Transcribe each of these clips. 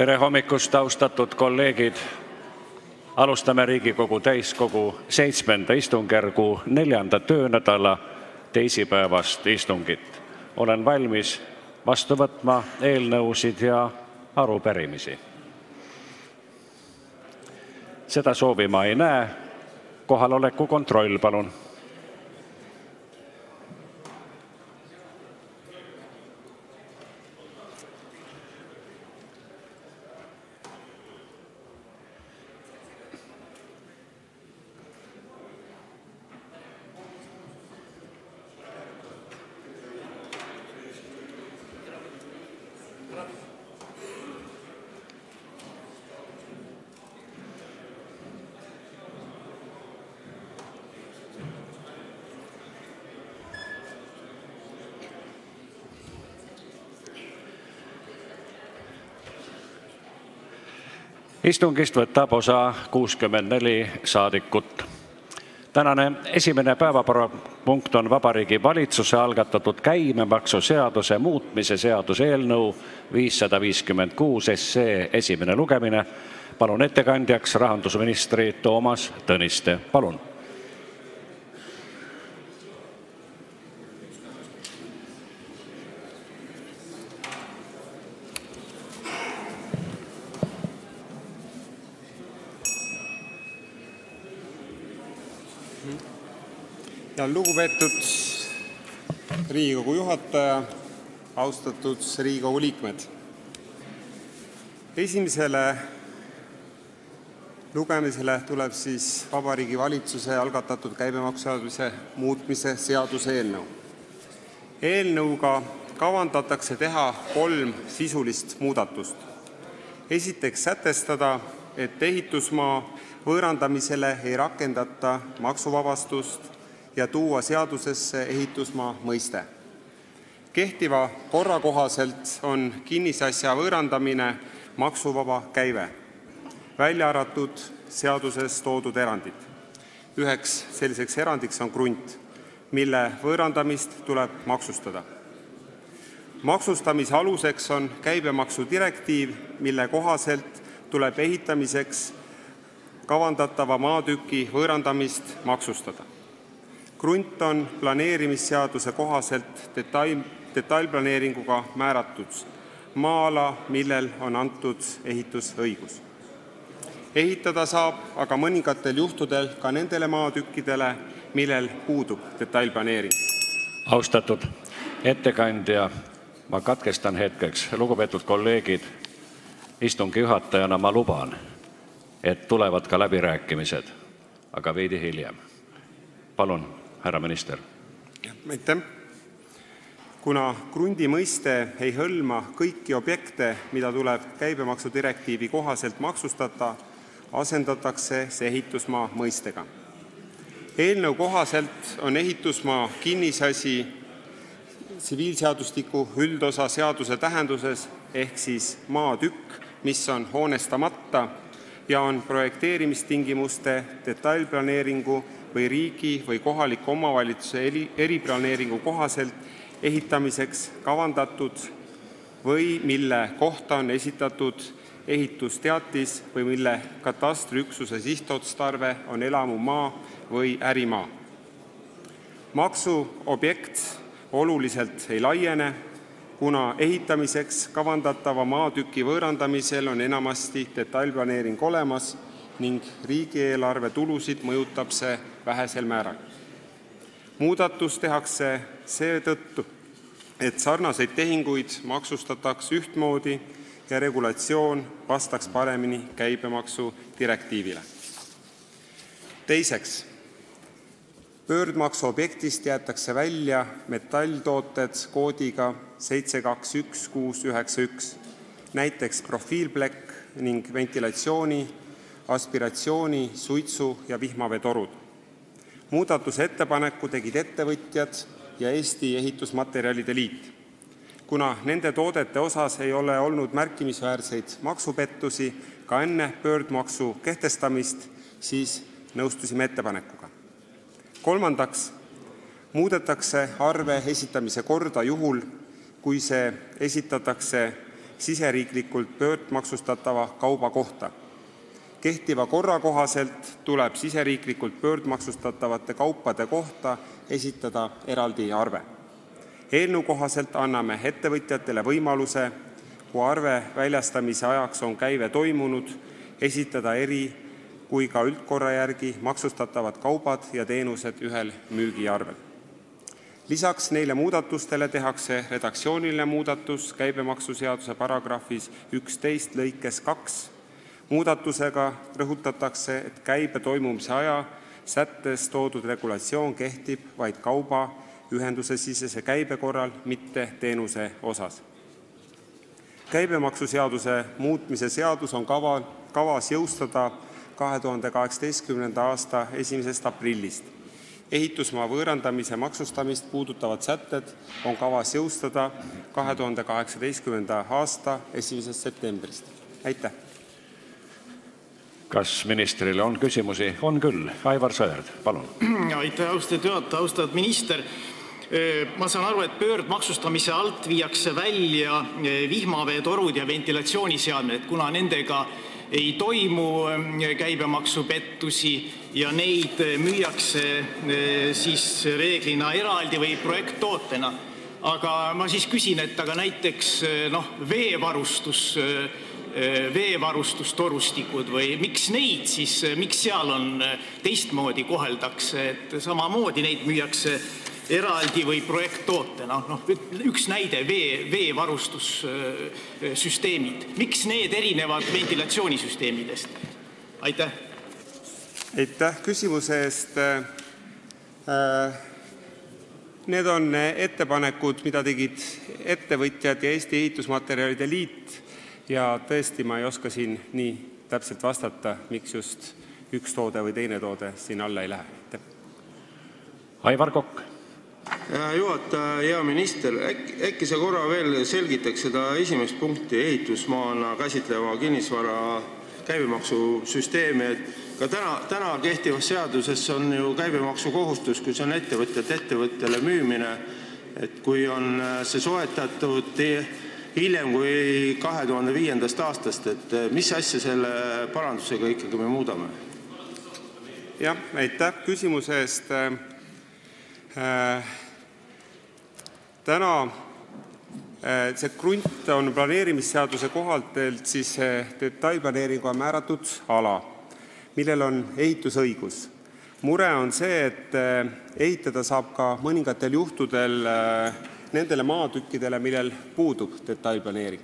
tere hommikust, austatud kolleegid! Alustame Riigikogu täiskogu VII istungjärgu 4. töönädala teisipäevast istungit. Olen valmis vastu võtma eelnõusid ja arupärimisi. Seda soovi ma ei näe. Kohaloleku kontroll, palun! Istungist võtab osa 64 saadikut. Tänane esimene päevakorrapunkt on Vabariigi Valitsuse algatatud käibemaksuseaduse muutmise seaduse eelnõu 556 esimene lugemine. Palun ettekandjaks rahandusministri Toomas Tõniste. Lugupeetud Riigikogu juhataja, austatud Riigikogu liikmed! Esimesele lugemisele tuleb siis Vabariigi Valitsuse algatatud käibemaksuseaduse muutmise seaduse eelnõu. Eelnõuga kavandatakse teha kolm sisulist muudatust. Esiteks sätestada, et ehitusmaa võõrandamisele ei rakendata maksuvabastust ja tuua seadusesse ehitusmaa mõiste. Kehtiva korra kohaselt on kinnisasja võõrandamine maksuvaba käive, välja arvatud seaduses toodud erandid. Üheks selliseks erandiks on krunt, mille võõrandamist tuleb maksustada. Maksustamise aluseks on käibemaksudirektiiv, mille kohaselt tuleb ehitamiseks kavandatava maatüki võõrandamist maksustada. Krunt on planeerimisseaduse kohaselt detail, detailplaneeringuga määratud maa-ala, millel on antud ehitusõigus. Ehitada saab aga mõningatel juhtudel ka nendele maatükkidele, millel puudub detailplaneering. Austatud ettekandja, ma katkestan hetkeks. Lugupeetud kolleegid, istungi juhatajana ma luban, et tulevad ka läbirääkimised, aga veidi hiljem. Palun, härra minister! Aitäh! kuna krundi mõiste ei hõlma kõiki objekte, mida tuleb käibemaksudirektiivi kohaselt maksustada, asendatakse see ehitusmaa mõistega. Eelnõu kohaselt on ehitusmaa kinnisasi tsiviilseadustiku üldosa seaduse tähenduses ehk siis maatükk, mis on hoonestamata ja on projekteerimistingimuste, detailplaneeringu või riigi või kohaliku omavalitsuse eriplaneeringu kohaselt ehitamiseks kavandatud või mille kohta on esitatud ehitusteatis või mille katastriüksuse sihtotstarve on elamumaa või ärimaa. maksuobjekt oluliselt ei laiene, kuna ehitamiseks kavandatava maatüki võõrandamisel on enamasti detailplaneering olemas ning riigieelarve tulusid mõjutab see vähesel määral. muudatus tehakse seetõttu, et sarnaseid tehinguid maksustataks ühtmoodi ja regulatsioon vastaks paremini käibemaksu direktiivile. Teiseks, pöördmaksu objektist jäetakse välja metalltooted koodiga 721691, näiteks profiilplekk ning ventilatsiooni, aspiratsiooni, suitsu ja vihmaveetorud. Muudatusettepaneku tegid ettevõtjad ja Eesti Ehitusmaterjalide Liit. kuna nende toodete osas ei ole olnud märkimisväärseid maksupettusi ka enne pöördmaksu kehtestamist, siis nõustusime ettepanekuga. kolmandaks muudetakse arve esitamise korda juhul, kui see esitatakse siseriiklikult pöördmaksustatava kauba kohta. Kehtiva korra kohaselt tuleb siseriiklikult pöördmaksustatavate kaupade kohta esitada eraldi arve. eelnõu kohaselt anname ettevõtjatele võimaluse, kui arve väljastamise ajaks on käive toimunud, esitada eri- kui ka üldkorra järgi maksustatavad kaubad ja teenused ühel müügiarvel. lisaks neile muudatustele tehakse redaktsiooniline muudatus käibemaksuseaduse paragrahvis 11 lõikes 2. Muudatusega rõhutatakse, et käibe toimumise aja sättes toodud regulatsioon kehtib vaid kauba ühendusesisese käibe korral, mitte teenuse osas. käibemaksuseaduse muutmise seadus on kava, kavas jõustada 2018. aasta 1. aprillist. ehitusmaa võõrandamise maksustamist puudutavad sätted on kavas jõustada 2018. aasta 1. septembrist. aitäh! Kas ministrile on küsimusi? on küll. Aivar Sõerd, palun! aitäh, austatud juhataja! austatud minister! ma saan aru, et pöördmaksustamise alt viiakse välja vihmaveetorud ja ventilatsiooniseadmed, kuna nendega ei toimu käibemaksupettusi ja neid müüakse siis reeglina eraldi või projekttootena. aga ma siis küsin, et aga näiteks noh, veevarustus, veevarustustorustikud või miks neid siis, miks seal on teistmoodi koheldakse, et samamoodi neid müüakse eraldi või projekttootena, noh üks näide, vee, veevarustussüsteemid, miks need erinevad ventilatsioonisüsteemidest? aitäh! aitäh küsimuse eest! Äh, need on ettepanekud, mida tegid ettevõtjad ja Eesti Ehitusmaterjalide Liit ja tõesti, ma ei oska siin nii täpselt vastata, miks just üks toode või teine toode siin alla ei lähe. Aivar Kokk. Hea juhataja, hea minister, äkki, äkki sa korra veel selgitaks seda esimest punkti ehitusmaana käsitleva kinnisvara käibemaksusüsteemi, et ka täna, täna kehtivas seaduses on ju käibemaksukohustus, kui see on ettevõtjalt ettevõtjale müümine, et kui on see soetatud hiljem kui 2005. aastast, et mis asja selle parandusega ikkagi me muudame? aitäh küsimuse eest täna äh, see krunt on planeerimisseaduse kohaselt siis detailplaneeringuga määratud ala, millel on ehitusõigus. mure on see, et ehitada saab ka mõningatel juhtudel nendele maatükkidele, millel puudub detailplaneering.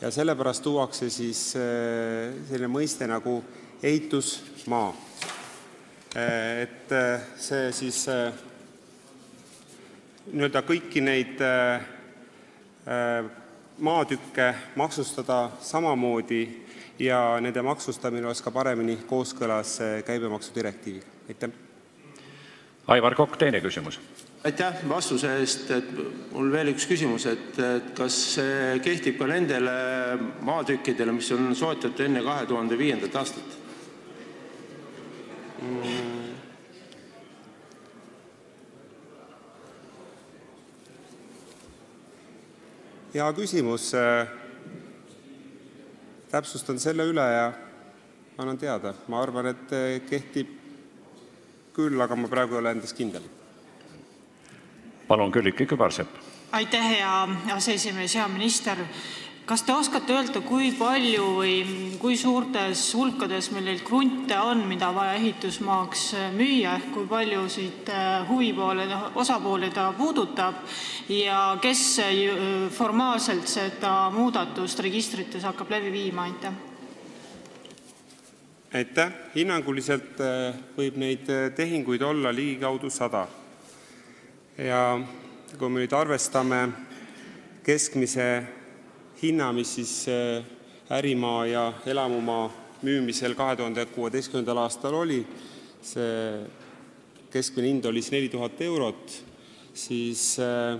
ja sellepärast tuuakse siis selline mõiste nagu ehitusmaa. Siis nii-öelda kõiki neid äh, äh, maatükke maksustada samamoodi ja nende maksustamine oleks ka paremini kooskõlas äh, käibemaksudirektiiviga. Aivar Kokk, teine küsimus. Aitäh vastuse eest, mul veel üks küsimus, kas see kehtib ka nendele maatükkidele, mis on soetatud enne kahe tuhande viiendat aastat mm.? hea küsimus. täpsustan selle üle ja annan teada. ma arvan, et kehtib küll, aga ma praegu ei ole endas kindel. palun, Külliki Kübarsepp. aitäh, hea aseesimees, hea minister. Kas te oskate öelda, kui palju või kui suurtes hulkades meil neid krunte on, mida vaja ehitusmaaks müüa, ehk kui paljusid äh, huvipoole, osapooli ta puudutab? Ja kes formaalselt seda muudatust registrites hakkab läbi viima, aitäh? aitäh, hinnanguliselt äh, võib neid äh, tehinguid olla ligikaudu sada. Ja kui me nüüd arvestame keskmise hinna, mis äh, ärimaa ja elamumaa müümisel 2016. aastal oli, see keskmine hind oli siis 4000 eurot, siis äh,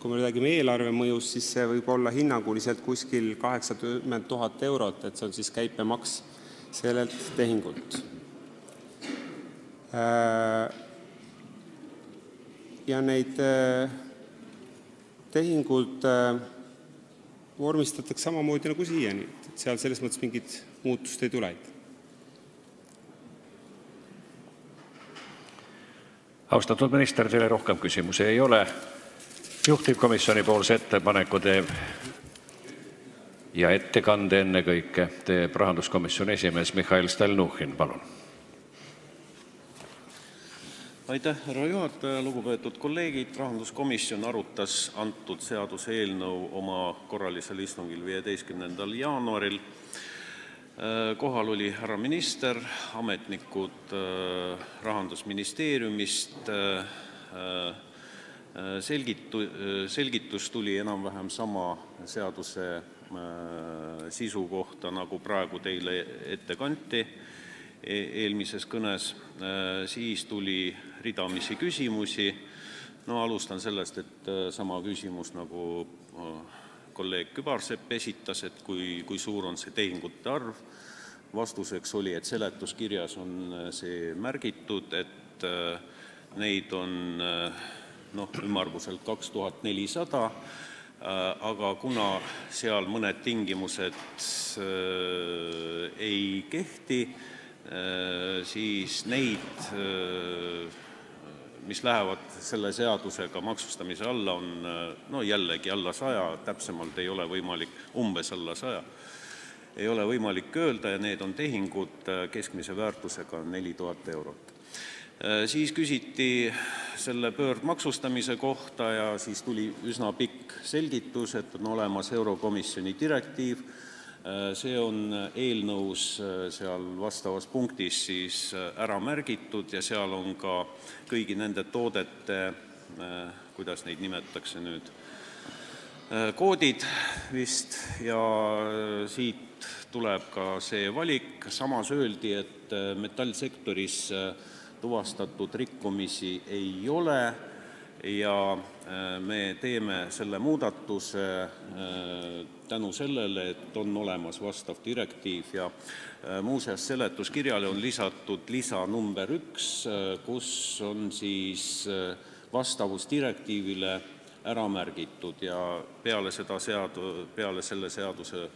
kui me räägime eelarve mõjust, siis see võib olla hinnanguliselt kuskil kaheksakümmend tuhat eurot, et see on siis käibemaks sellelt tehingult. Äh, ja neid tehingud vormistatakse samamoodi nagu siiani, selles mõttes mingit muutust ei tule. austatud minister, teile rohkem küsimusi ei ole. juhtivkomisjoni ettepaneku teeb ja ettekande ennekõike teeb rahanduskomisjoni esimees Mihhail Stalnuhhin, palun. Aitäh, härra juhataja, lugupeetud kolleegid, rahanduskomisjon arutas antud seaduseelnõu oma korralisel istungil 15. jaanuaril. kohal oli härra minister, ametnikud Rahandusministeeriumist, selgitu-, selgitus tuli enam-vähem sama seaduse sisu kohta, nagu praegu teile ette kanti eelmises kõnes, siis tuli ridamisi küsimusi, alustan sellest, et sama küsimus, nagu kolleeg Kübarsepp esitas, et kui suur on see tehingute arv, vastuseks oli, et seletuskirjas on see märgitud, et neid on noh, ümmarguselt 2400, aga kuna seal mõned tingimused ei kehti, siis neid, mis lähevad selle seadusega maksustamise alla, on no jällegi alla saja, täpsemalt ei ole võimalik, umbes alla saja, ei ole võimalik öelda ja need on tehingud keskmise väärtusega 4000 eurot. Siis küsiti selle pöördmaksustamise kohta ja siis tuli üsna pikk selgitus, et on olemas Eurokomisjoni direktiiv, see on eelnõus seal vastavas punktis siis ära märgitud ja seal on ka kõigi nende toodete, kuidas neid nimetatakse nüüd, koodid ja siit tuleb ka see valik, samas öeldi, et metallsektoris tuvastatud rikkumisi ei ole. Ja me teeme selle muudatuse tänu sellele, et on olemas vastav direktiiv ja muuseas, seletuskirjale on lisatud lisa number üks, kus on siis vastavus direktiivile ära märgitud ja peale selle seaduse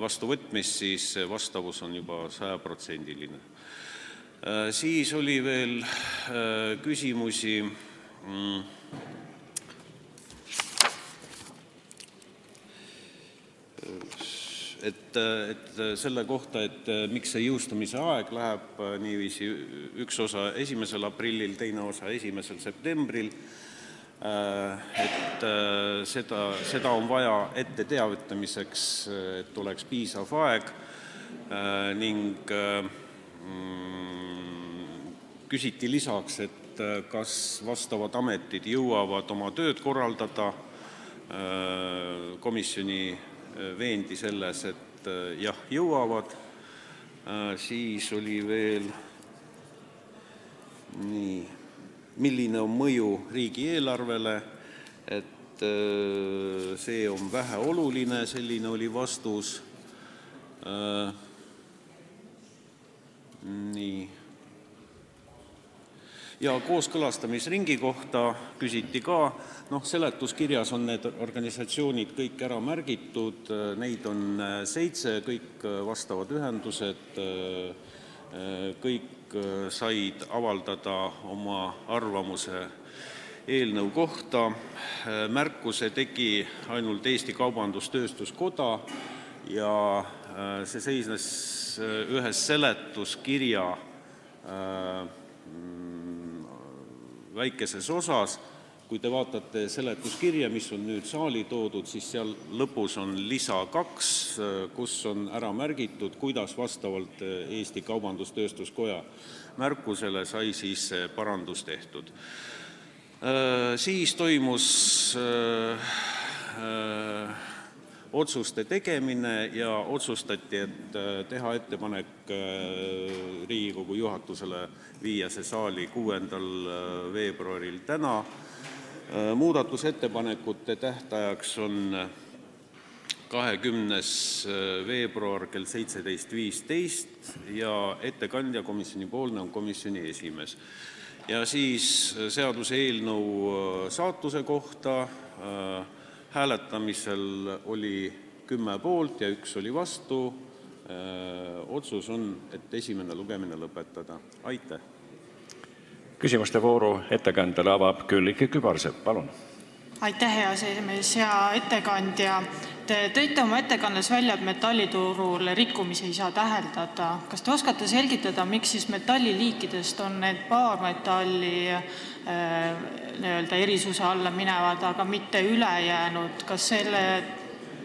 vastuvõtmist siis vastavus on juba sajaprotsendiline. Siis oli veel küsimusi et, et selle kohta, et miks see jõustumise aeg läheb niiviisi üks osa esimesel aprillil, teine osa esimesel septembril, et seda, on vaja ette teavitamiseks, et oleks piisav aeg ning küsiti lisaks, et kas vastavad ametid jõuavad oma tööd komisjoni veendi selles, et jah, jõuavad, siis oli veel nii, milline on mõju riigieelarvele, et see on väheoluline, selline oli vastus, nii ja kooskõlastamisringi kohta küsiti ka, noh, seletuskirjas on need organisatsioonid kõik ära märgitud, neid on seitse, kõik vastavad ühendused, kõik said avaldada oma arvamuse eelnõu kohta, märkuse tegi ainult Eesti Kaubandus-Tööstuskoda ja see seisnes ühes seletuskirja väikeses osas, kui te vaatate seletuskirja, mis on nüüd saali toodud, siis seal lõpus on lisa kaks, kus on ära märgitud, kuidas vastavalt Eesti Kaubandus-Tööstuskoja märkusele sai parandus tehtud. Siis toimus otsuste tegemine ja otsustati, et teha ettepanek Riigikogu juhatusele viia see saali 6. veebruaril täna. Muudatusettepanekute tähtajaks on 20. veebruar kell 17.15 ja ettekandja on komisjoni esimees. ja siis seaduseelnõu saatuse kohta hääletamisel oli kümme poolt ja üks oli vastu. Otsus on, esimene lugemine lõpetada. Küsimuste vooru ettekandjale avab Külliki Kübarsepp, palun! Aitäh, hea aseesimees! Hea ettekandja! Te tõite oma ettekandes välja, et metalliturul rikkumisi ei saa täheldada. Kas te oskate selgitada, miks siis metalliliikidest need paar metalli n-ö erisuse alla minevad, aga mitte ülejäänud? Kas selle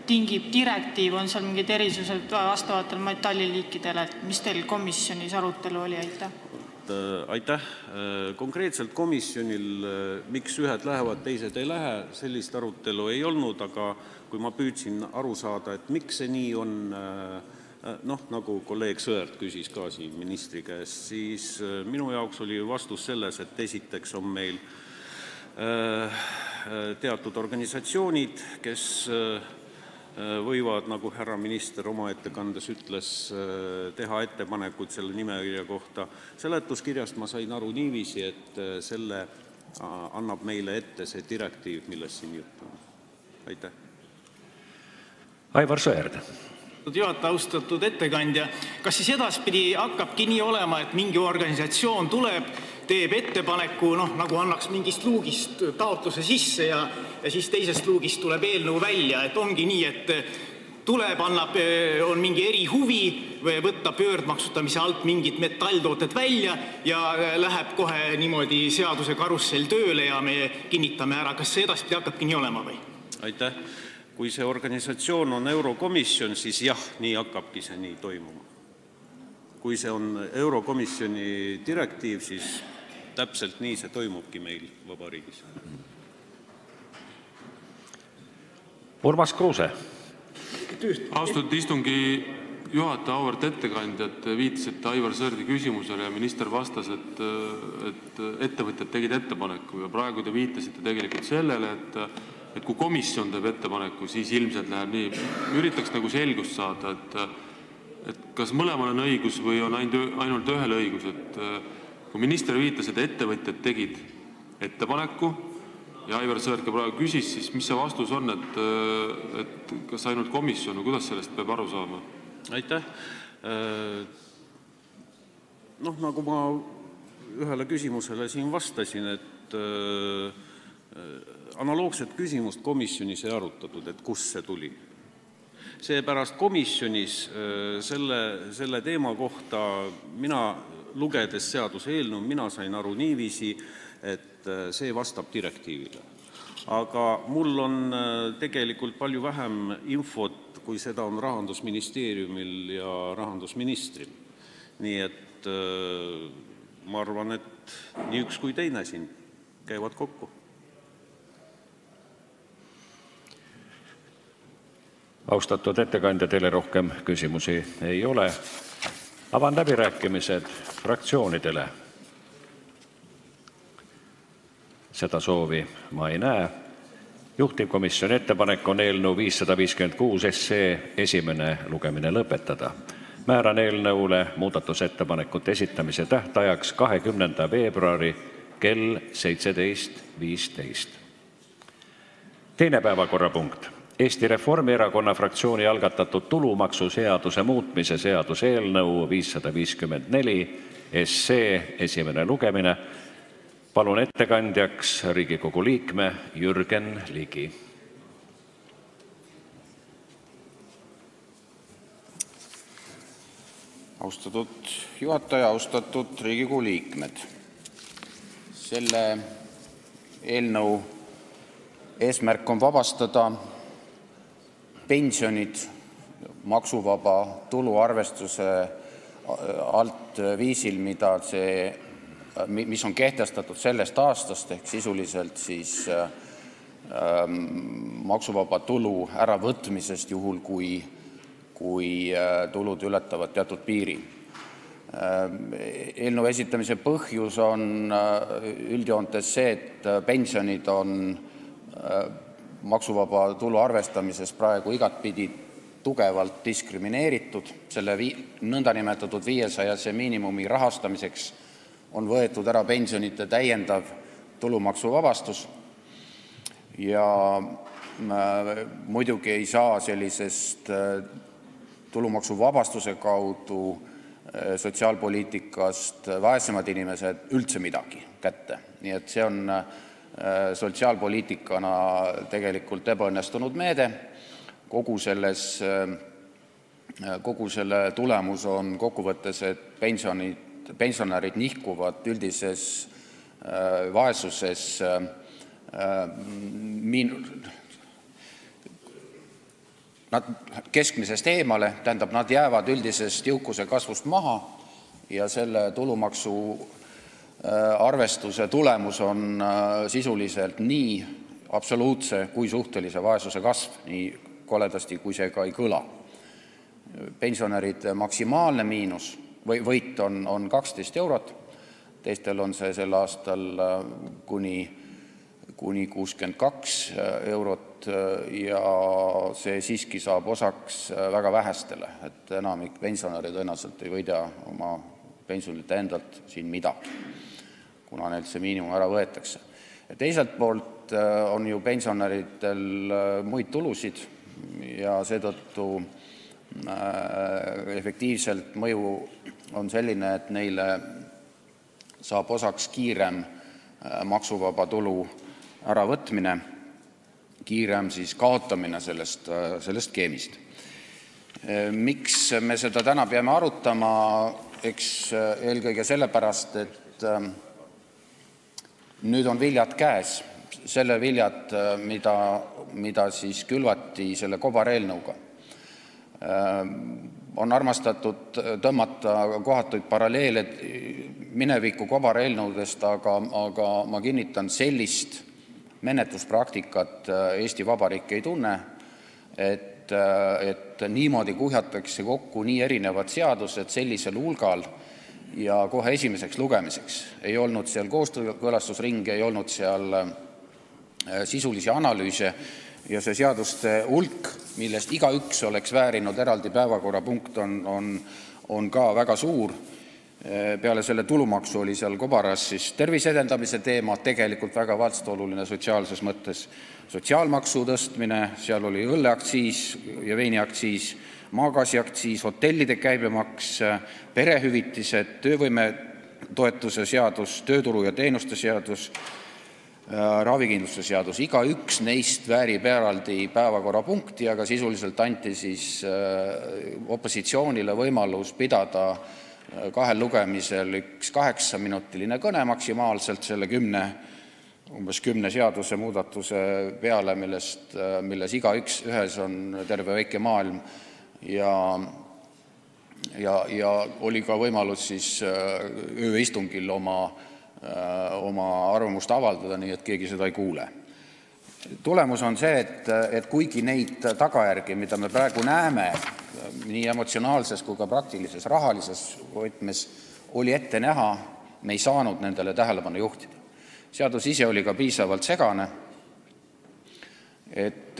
tingib direktiiv, on seal mingid erisused vastavatele metalliliikidele? Mis teil komisjonis arutelu oli? Aitäh! Konkreetselt komisjonil, miks ühed lähevad, teised ei lähe, sellist arutelu ei olnud, aga kui ma püüdsin aru saada, miks see nii on, noh, nagu kolleeg Sõerd küsis ka siin ministri käest, siis minu jaoks oli vastus selles, et esiteks on meil teatud organisatsioonid, kes võivad, nagu härra minister oma ettekandes ütles, teha ettepanekuid selle nimekirja kohta. Seletuskirjast ma sain aru niiviisi, et selle annab meile ette see direktiiv, millest siin juttu on. Aitäh! Aivar Sõerd. Juhataja, austatud ettekandja, kas siis edaspidi hakkabki nii olema, et mingi organisatsioon tuleb, teeb ettepaneku, noh, nagu annaks mingist luugist taotluse sisse ja ja siis teisest luugist tuleb eelnõu välja, et ongi nii, et tuleb, annab, on mingi erihuvi võtta pöördmaksustamise alt mingid metalltooted välja ja läheb kohe niimoodi seaduse karussell tööle ja me kinnitame ära. kas see edaspidi hakkabki nii olema või? Aitäh! Kui see organisatsioon on Eurokomisjon, siis jah, nii hakkabki see nii toimuma. Kui see on Eurokomisjoni direktiiv, siis täpselt nii see toimubki meil vabariigis. Urmas Kruuse. Austatud istungi juhataja, auväärt ettekandja, te viitasite Aivar Sõerdi küsimusele ja minister vastas, et et ettevõtjad tegid ettepaneku ja praegu te viitasite tegelikult sellele, et kui komisjon teeb ettepaneku, siis ilmselt läheb nii. üritaks nagu selgust saada, kas mõlemal on õigus või on ainult ühel õigus, kui minister viitas, et ettevõtjad tegid ettepaneku ja Aivar Sõerd praegu küsis, siis mis see vastus on, kas ainult komisjon või kuidas sellest peab aru saama? Aitäh! Noh, nagu ma ühele küsimusele siin vastasin, et analoogset küsimust komisjonis ei arutatud, et kust see tuli. seepärast komisjonis selle, selle teema kohta mina, lugedes seaduseelnõu, mina sain aru niiviisi, et see vastab direktiivile. aga mul on tegelikult palju vähem infot, kui seda on Rahandusministeeriumil ja rahandusministril. nii et ma arvan, et nii üks kui teine siin käivad kokku. Austatud ettekandja, teile rohkem küsimusi ei ole. Avan läbirääkimised fraktsioonidele. Seda soovi ma ei näe. Juhtivkomisjoni ettepanek on eelnõu 556 esimene lugemine lõpetada. Määran eelnõule muudatusettepanekute esitamise tähtajaks 20. veebruari kell 17.15. Teine päevakorrapunkt Eesti Reformierakonna fraktsiooni algatatud tulumaksuseaduse muutmise seaduse eelnõu 554 esimene lugemine. Palun ettekandjaks Riigikogu liikme Jürgen Ligi. Austatud juhataja, austatud Riigikogu liikmed! Selle eelnõu eesmärk on vabastada pensionid maksuvaba tulu arvestuse alt viisil, mida see, mis on kehtestatud sellest aastast ehk sisuliselt ähm, maksuvaba tulu äravõtmisest juhul, kui, äh, tulud ületavad teatud piiri ähm,. Eelnõu esitamise põhjus on äh, üldjoontes see, et pensionid on äh, maksuvaba tulu arvestamises praegu igatpidi tugevalt diskrimineeritud. selle nõndanimetatud viiesajase miinimumi rahastamiseks on võetud ära pensionite täiendav tulumaksuvabastus ja muidugi ei saa sellisest tulumaksuvabastuse kaudu sotsiaalpoliitikast vaesemad inimesed üldse midagi kätte, nii et see on sotsiaalpoliitikana tegelikult ebaõnnestunud meede. kogu selle tulemus on kokkuvõttes, et pensionid, pensionärid nihkuvad üldises vaesuses miin-, nad keskmisest eemale, tähendab, nad jäävad üldisest jõukuse kasvust maha ja selle tulumaksu äh, tulemus on äh, sisuliselt nii absoluutse kui suhtelise vaesuse kasv, nii koledasti kui see ka ei kõla. Võit on, on kaksteist eurot, teistel on see sel aastal äh, kuni kuni kuuskümmend kaks eurot ja see siiski saab osaks väga vähestele, enamik pensionäre tõenäoliselt ei võida oma pensionilt endalt siin midagi, kuna neilt see miinimum ära võetakse. ja teiselt poolt on ju pensionäridel muid tulusid ja seetõttu efektiivselt mõju on selline, et neile saab osaks kiirem maksuvaba tulu äravõtmine, kiirem kaotamine sellest, sellest skeemist. Miks me seda täna peame arutama? Eks eelkõige sellepärast, et nüüd on viljad käes, selle viljad, mida, külvati selle kobareelnõuga. On armastatud tõmmata kohatuid paralleele mineviku kobareelnõudest, aga, ma kinnitan, sellist menetluspraktikat äh, Eesti Vabariik ei tunne, et, äh, et niimoodi kuhjatakse kokku nii erinevad seadused sellisel hulgal ja kohe esimeseks lugemiseks. ei olnud seal kooskõlastusringe, ei olnud äh, sisulisi analüüse millest igaüks oleks väärinud eraldi päevakorrapunkt, on, ka väga suur. Peale selle tulumaksu oli seal kobaras siis tervise edendamise teema, tegelikult väga vastuoluline sotsiaalses mõttes, sotsiaalmaksu tõstmine, seal oli õlleaktsiis ja veiniaktsiis, maagaasiaktsiis, hotellide käibemaks, perehüvitised, töövõimetoetuse seadus, tööturu ja teenuste seadus, ravikindlustuse seadus, igaüks neist väärib eraldi päevakorrapunkti, aga sisuliselt anti eh, opositsioonile võimalus pidada kahel lugemisel üks kaheksaminutiline kõne maksimaalselt selle umbes kümne seadusemuudatuse peale, milles igaüks, ühes on terve väike maailm. Ja oli ka võimalus äh, ööistungil oma, äh, oma arvamust avaldada, nii et keegi seda ei kuule. tulemus on see, et, kuigi neid tagajärgi, mida me praegu näeme, nii emotsionaalses kui ka praktilises rahalises võtmes oli ette näha, me ei saanud nendele tähelepanu juhtida. seadus ise oli ka piisavalt segane, et,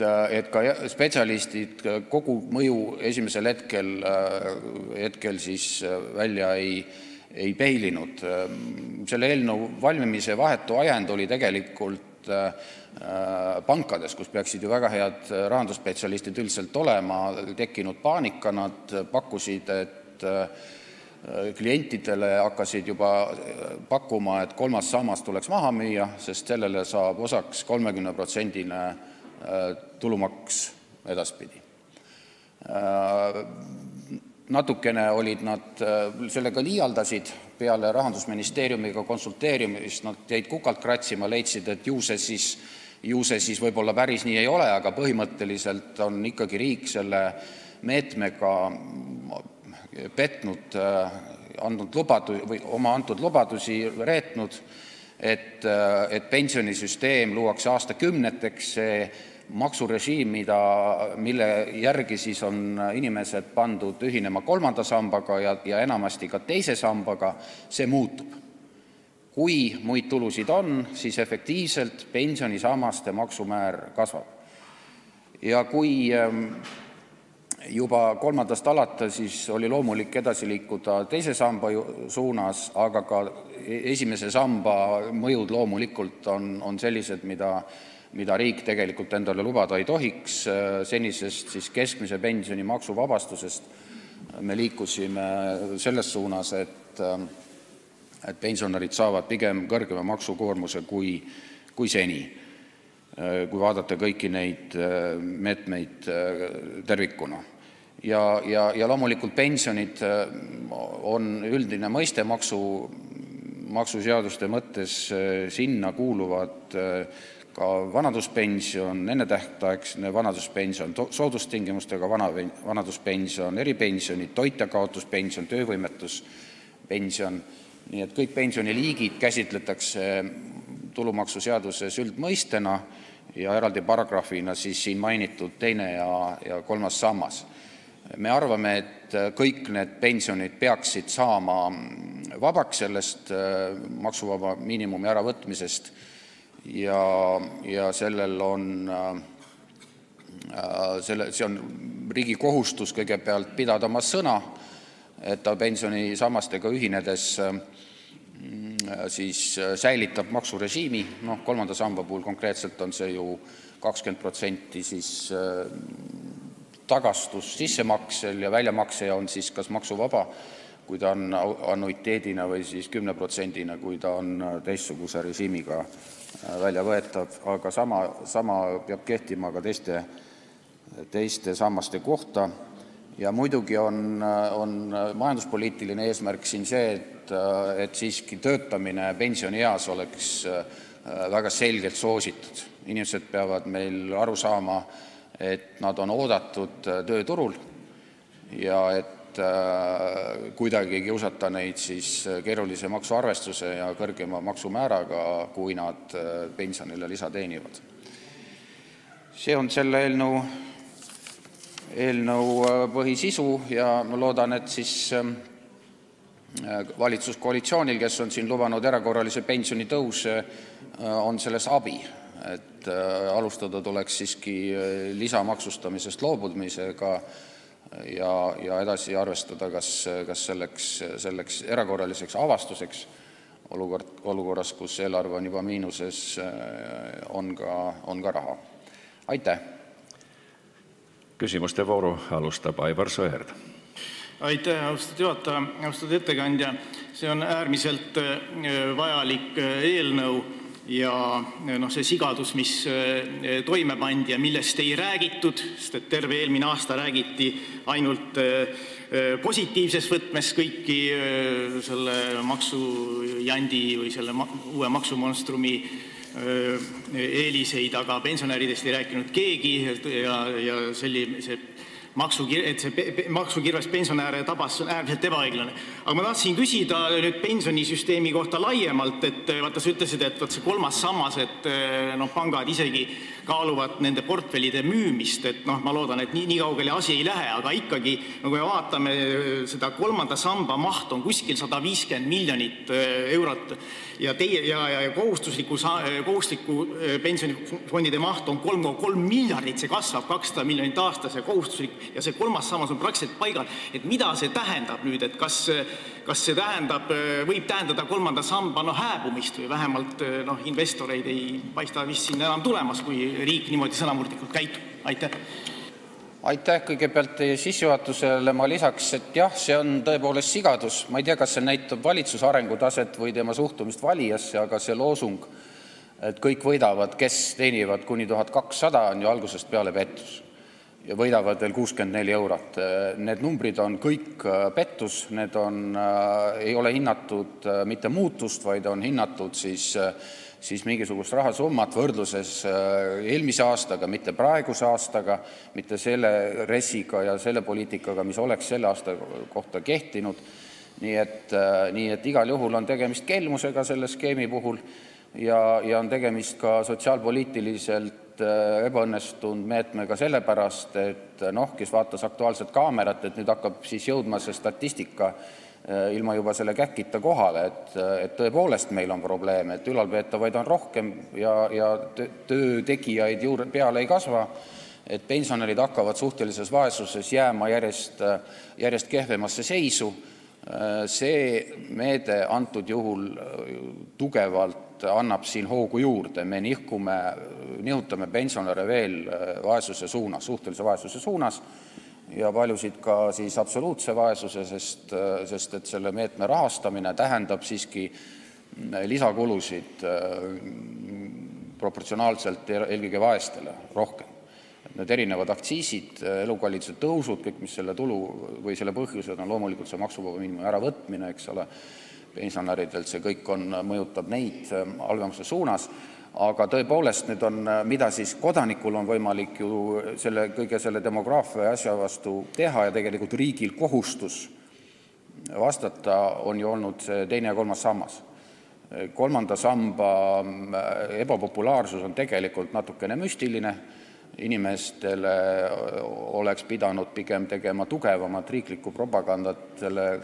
ka spetsialistid kogu mõju esimesel hetkel, hetkel siis välja ei, ei peilinud. selle eelnõu valmimise vahetu ajend oli tegelikult Äh, pankades, kus peaksid ju väga head rahandusspetsialistid üldiselt olema, tekkinud paanika, äh, klientidele hakkasid juba pakkuma, et kolmas sammas tuleks maha müüa, sest sellele saab osaks kolmekümneprotsendine äh, tulumaks edaspidi. Natukene nad, sellega liialdasid, peale Rahandusministeeriumiga konsulteerimist nad jäid kukalt kratsima, leidsid, et ju see siis võib-olla päris nii ei ole, aga põhimõtteliselt on ikkagi riik selle meetmega petnud, või oma antud lubadusi reetnud, et, et pensionisüsteem luuakse aastakümneteks, maksurežiim, mille järgi on inimesed pandud ühinema kolmanda sambaga ja, enamasti ka teise sambaga, muutub kui muid tulusid on, siis efektiivselt pensionisammaste maksumäär kasvab. ja kui, ähm, juba kolmandast alates siis oli loomulik edasi liikuda teise samba suunas, aga ka e-, esimese samba mõjud loomulikult on, on sellised, mida mida riik tegelikult endale lubada ei tohiks, senisest siis keskmise pensioni maksuvabastusest me liikusime selles suunas, et et pensionärid saavad pigem kõrgema maksukoormuse kui, seni, kui vaadata kõiki neid meetmeid tervikuna. Loomulikult pensionid äh, on üldine mõiste maksu, maksuseaduste mõttes, äh, sinna kuuluvad äh, ka vanaduspension, ennetähtaegne vanaduspension, soodustingimustega vana, vanaduspension, eripensionid, toitjakaotuspension, töövõimetuspension, nii et kõik pensioniliigid käsitletakse tulumaksuseaduses üldmõistena ja eraldi paragrahvina siis siin mainitud teine ja, ja kolmas sammas. Me arvame, et kõik need pensionid peaksid saama vabaks sellest äh, maksuvaba miinimumi äravõtmisest ja, äh, see on riigi kohustus kõigepealt pidada oma sõna, et ta pensionisammastega ühinedes äh, siis säilitab maksurežiimi, noh, kolmanda samba puhul konkreetselt on see ju kakskümmend protsenti siis tagastus sissemaksel ja väljamakse on siis kas maksuvaba, kui ta on annuiteedina, või siis kümneprotsendine, kui ta on teistsuguse režiimiga äh, väljavõetav, aga sama, peab kehtima ka teiste, sammaste kohta. ja muidugi on, majanduspoliitiline eesmärk siin see, et, siiski töötamine pensionieas oleks äh, väga selgelt soositud. inimesed peavad aru saama, et nad on oodatud äh, tööturul ja et äh, kuidagi kiusata neid äh, keerulise maksuarvestuse ja kõrgema maksumääraga, kui nad pensionile lisa teenivad. see on selle eelnõu, põhisisu ja ma loodan, et siis valitsuskoalitsioonil, kes on siin lubanud erakorralisi pensionitõuse, on selles abi et äh, alustada tuleks siiski äh, lisamaksustamisest loobumisega ja, ja edasi arvestada, kas, kas selleks, selleks erakorraliseks avastuseks olukord, olukorras, kus eelarve on juba miinuses, äh, on ka, on ka raha. aitäh! küsimuste vooru alustab Aivar Sõerd. aitäh, austatud juhataja, austatud ettekandja! see on äärmiselt vajalik eelnõu ja noh, see sigadus, mis eh, toime pandi ja millest ei räägitud, terve eelmine aasta räägiti ainult eh, positiivses võtmes kõiki selle maksujandi või selle uue maksumonstrumi eeliseid, aga pensionäridest ei rääkinud keegi et see maksukirves pensionäre tabas, on äärmiselt ebaõiglane. aga ma tahtsin küsida pensionisüsteemi kohta laiemalt, vaata, sa ütlesid, et see kolmas sammas, et noh, pangad isegi kaaluvad nende portfellide müümist, noh, ma loodan, et nii, kaugele asi ei lähe, aga ikkagi, no kui me vaatame seda kolmanda samba maht on kuskil sada viiskümmend miljonit äh, eurot. Ja kohustusliku, kohustusliku äh, pensionifondide maht on kolm koma kolm miljardit, see kasvab kakssada miljonit aastas ja kohustuslik ja see kolmas sammas on praktiliselt paigal, et mida see tähendab nüüd, et kas kas see tähendab, võib tähendada kolmanda samba noh, hääbumist või vähemalt noh, investoreid ei paista vist sinna enam tulemas, kui riik niimoodi sõnamurdlikult käitub, aitäh! kõigepealt teie sissejuhatusele ma lisaks, et jah, see on tõepoolest sigadus, ma ei tea, kas see näitab valitsuse arengutaset või tema suhtumist valijasse, aga see loosung, et kõik võidavad, kes teenivad kuni tuhat kakssada, on ju algusest peale pettus. ja võidavad veel kuuskümmend neli eurot. Need numbrid on kõik äh, pettus, need on äh,, ei ole hinnatud äh, mitte muutust, vaid on hinnatud siis äh, siis mingisugust rahasummat võrdluses äh, eelmise aastaga, mitte praeguse aastaga, mitte selle RES-iga ja selle poliitikaga, mis oleks selle aasta kohta kehtinud. nii et, äh, igal juhul on tegemist kelmusega selle skeemi puhul ja, on tegemist ka sotsiaalpoliitiliselt äh, ebaõnnestunud meetmega sellepärast, et noh, kes vaatas "Aktuaalset kaamerat", nüüd hakkab siis jõudma see statistika ilma juba selle käkita kohale, et, tõepoolest meil on probleem, et ülalpeetavaid on rohkem ja, töö tegijaid peale ei kasva, et pensionärid hakkavad suhtelises vaesuses jääma järjest, kehvemasse seisu. See meede antud juhul tugevalt annab siin hoogu juurde, me nihutame pensionäre veel suhtelise vaesuse suunas ja paljusid ka absoluutse vaesuse, sest, selle meetme rahastamine tähendab siiski lisakulusid proportsionaalselt eelkõige vaestele rohkem. Need erinevad aktsiisid, elukalliduse tõusud, kõik, mis selle põhjused on, loomulikult see maksuvaba miinimumi äravõtmine, pensionäridelt, see kõik mõjutab neid halvemasse suunas, aga tõepoolest, on, mida siis kodanikul on võimalik kõige selle demograafia asja vastu teha ja tegelikult riigil kohustus vastata, on ju olnud teine ja kolmas sammas. Kolmanda samba äh, ebapopulaarsus on tegelikult natukene müstiline, inimestele oleks pidanud pigem tegema tugevamat riiklikku propagandat selle,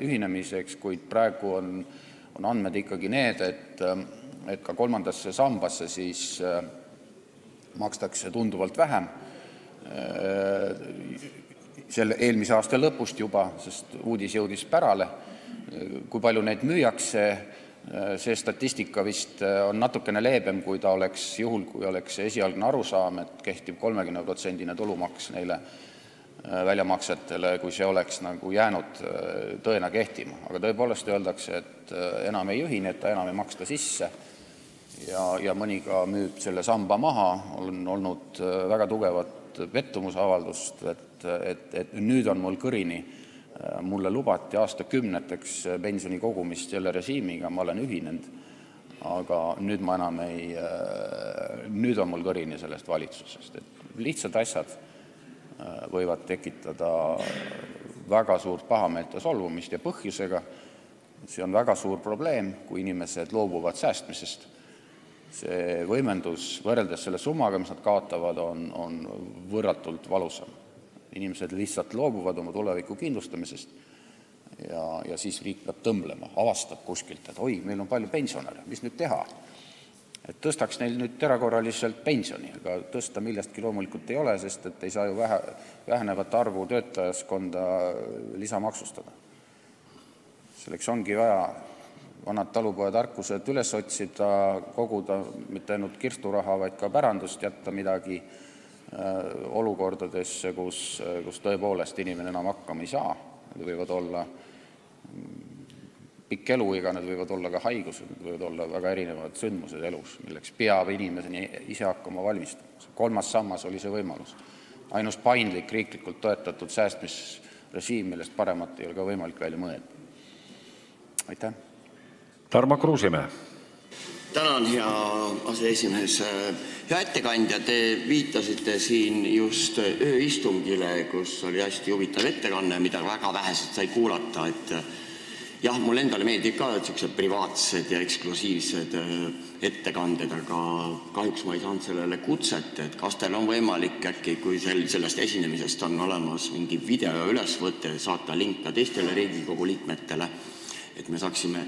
ühinemiseks, kuid praegu on, on andmed ikkagi need, et, et ka kolmandasse sambasse siis äh, makstakse tunduvalt vähem äh, selle eelmise aasta lõpust juba, sest uudis jõudis pärale kui palju neid müüakse, see statistika vist on natukene leebem, kui ta oleks juhul, kui oleks see esialgne arusaam, et kehtib kolmekümneprotsendine tulumaks neile äh, väljamaksetele, kui see oleks nagu jäänud äh, tõena kehtima. aga tõepoolest öeldakse, et äh, enam ei ühineta, enam ei maksta sisse ja, mõni ka müüb selle samba maha, on olnud väga tugevat pettumusavaldust, et, nüüd on mul kõrini Äh, mulle lubati aastakümneteks pensioni kogumist selle režiimiga, ma olen ühinenud, aga nüüd äh, on mul kõrini sellest valitsusest, lihtsad asjad äh, võivad tekitada väga suurt pahameelt ja solvumist ja põhjusega, see on väga suur probleem, kui inimesed loobuvad säästmisest, see võimendus võrreldes selle summaga, mis nad kaotavad, on, võrratult valusam inimesed lihtsalt loobuvad oma tuleviku kindlustamisest ja, siis riik peab tõmblema, avastab kuskilt, et oi, meil on palju pensionäre, mis nüüd teha? tõstaks neil nüüd erakorraliselt pensioni, aga tõsta millestki loomulikult ei ole, sest ei saa ju vähe, vähenevat arvu töötajaskonda lisamaksustada. Vanad talupojatarkused üles otsida, koguda mitte ainult kirsturaha, vaid ka pärandust, jätta midagi Äh, olukordadesse, kus, tõepoolest inimene enam hakkama ei saa, need võivad olla pikk eluiga, need võivad olla ka haigused, need võivad olla väga erinevad sündmused elus, milleks peab inimeseni ise hakkama valmistuma. kolmas sammas oli see võimalus. ainus paindlik riiklikult toetatud säästmisrežiim, millest paremat ei ole võimalik välja mõelda. aitäh! Tarmo Kruusimäe. tänan, hea ettekandja, te viitasite siin just ööistungile, kus oli hästi huvitav ettekanne, mida väga vähesed said kuulata, jah, mulle endale meeldivad ka niisugused privaatsed ja eksklusiivsed äh, ettekanded, aga kahjuks ma ei saanud sellele kutset, et kas teil on võimalik äkki, kui sel, sellest esinemisest on olemas mingi videoülesvõte, saata link ka teistele Riigikogu liikmetele, et me saaksime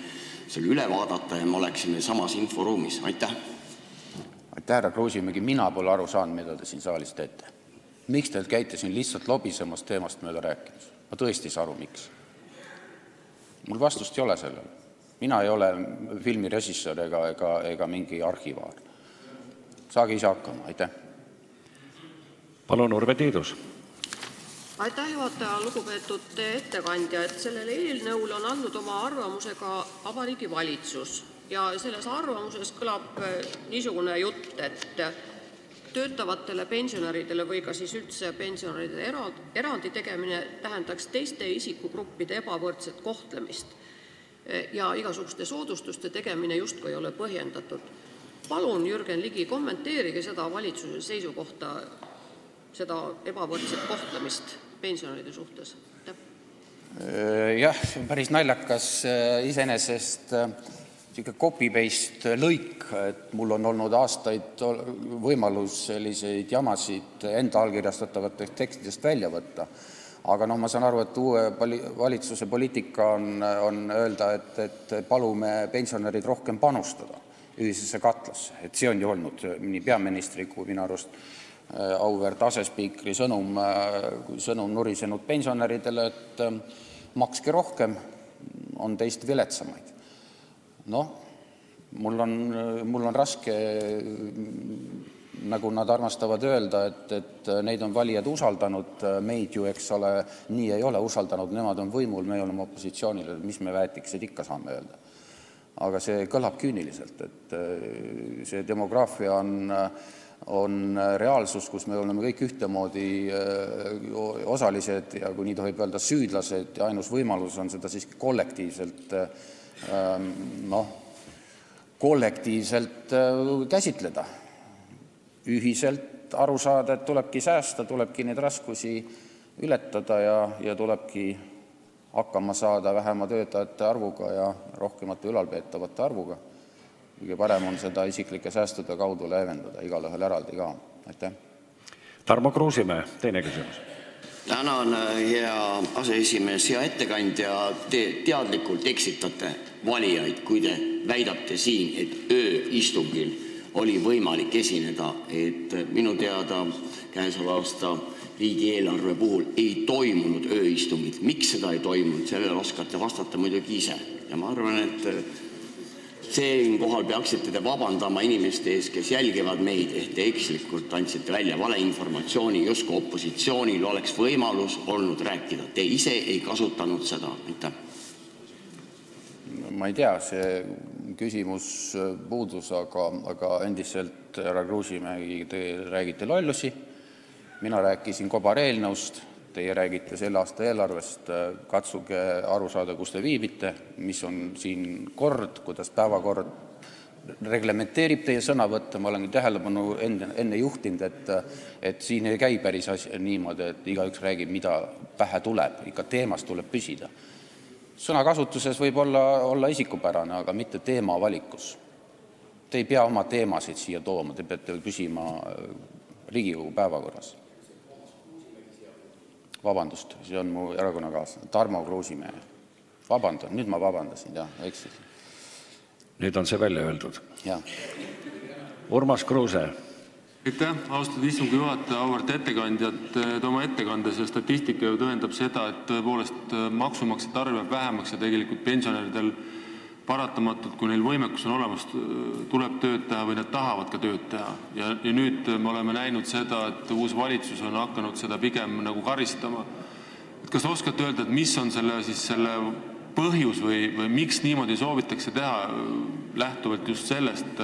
selle üle vaadata ja me oleksime samas inforuumis, aitäh! aitäh, härra Kruusimägi, mina pole aru saanud, mida te siin saalis teete. miks te käite siin lihtsalt lobisemas teemast mööda rääkimas? ma tõesti ei saa aru, miks. mul vastust ei ole sellele. mina ei ole filmirežissöör ega, ega, ega mingi arhivaar. saage ise hakkama, aitäh. palun, Urve Tiidus aitäh, juhataja, lugupeetud ettekandja, et sellele eelnõule on andnud oma arvamuse ka Vabariigi Valitsus. Ja selles arvamuses kõlab äh, niisugune jutt, et töötavatele pensionäridele või ka üldse pensionäridele erandi tegemine tähendaks teiste isikugruppide ebavõrdset kohtlemist äh, ja igasuguste soodustuste tegemine justkui ei ole põhjendatud. palun, Jürgen Ligi, kommenteerige valitsuse seisukohta, seda ebavõrdset kohtlemist pensionäride suhtes. Äh, jah, see on päris naljakas iseenesest niisugune copy-paste lõik, et mul on olnud aastaid võimalus selliseid jamasid enda allkirjastatavatest tekstidest välja võtta. aga ma saan aru, et uue valitsuse poliitika on, öelda, et, palume pensionärid rohkem panustada ühisesse katlasse, see on ju olnud nii peaministri kui minu arust auväärt asespiikri sõnum, sõnum nurisenud pensionäridele, et makske rohkem, on teist viletsamaid. noh, mul on, raske nagu nad armastavad öelda, et, neid on valijad usaldanud, meid ju, eks ole, nii ei ole usaldanud, nemad on võimul, me oleme opositsioonil, mis me väetikesed ikka saame öelda. aga see kõlab küüniliselt, äh, on, on reaalsus, kus me oleme kõik ühtemoodi äh, osalised ja kui nii tohib öelda, süüdlased ja ainus võimalus on seda siiski kollektiivselt ähm, noh, äh, käsitleda ühiselt aru saada, et tulebki säästa, tulebki neid raskusi ületada ja, tulebki hakkama saada vähema töötajate arvuga ja rohkemate ülalpeetavate arvuga. Kõige parem on seda isiklike säästude kaudu leevendada, igalühel eraldi ka. aitäh! Tarmo Kruusimäe, teine küsimus. tänan, hea aseesimees, hea ettekandja, te teadlikult eksitate valijaid, kui te väidate siin, et ööistungil oli võimalik esineda, et minu teada käesoleva aasta riigieelarve puhul ei toimunud ööistungit. miks seda ei toimunud, sellele oskate vastata muidugi ise. ja ma arvan, et siinkohal peaksite te vabandama inimeste ees, kes jälgivad meid, ehk te ekslikult andsite välja valeinformatsiooni, justkui opositsioonil oleks võimalus olnud rääkida. Te ise ei kasutanud seda, aitäh. ma ei tea, see küsimus puudus, aga, endiselt, härra Kruusimägi, te räägite lollusi, mina rääkisin kobareelnõust, teie räägite selle aasta eelarvest, katsuge aru saada, kus te viibite, mis on siin kord, kuidas päevakord reglementeerib teie sõnavõtte, ma olen tähelepanu enne, juhtinud, et siin ei käi päris asi niimoodi, et igaüks räägib, mida pähe tuleb, ikka teemas tuleb püsida sõnakasutuses võib olla, isikupärane, aga mitte teemavalikus. Te ei pea oma teemasid siia tooma, te peate püsima Riigikogu päevakorras. Vabandust, see on mu erakonnakaaslane Tarmo Kruusimäe. vabandan, nüüd ma vabandasin, jah, eksisin. nüüd on see välja öeldud. Urmas Kruuse aitäh, austatud istungi juhataja, auväärt ettekandja, et oma ettekandes ja statistika ju tõendab seda, et tõepoolest maksumaksjate arv jääb vähemaks ja tegelikult pensionäridel paratamatult, kui neil võimekus on olemas, tuleb tööd teha või nad tahavad ka tööd teha. ja, nüüd me oleme näinud seda, et uus valitsus on hakanud seda pigem nagu karistama. kas oskate öelda, et mis on selle siis selle põhjus või, või miks niimoodi soovitakse teha, lähtuvalt just sellest,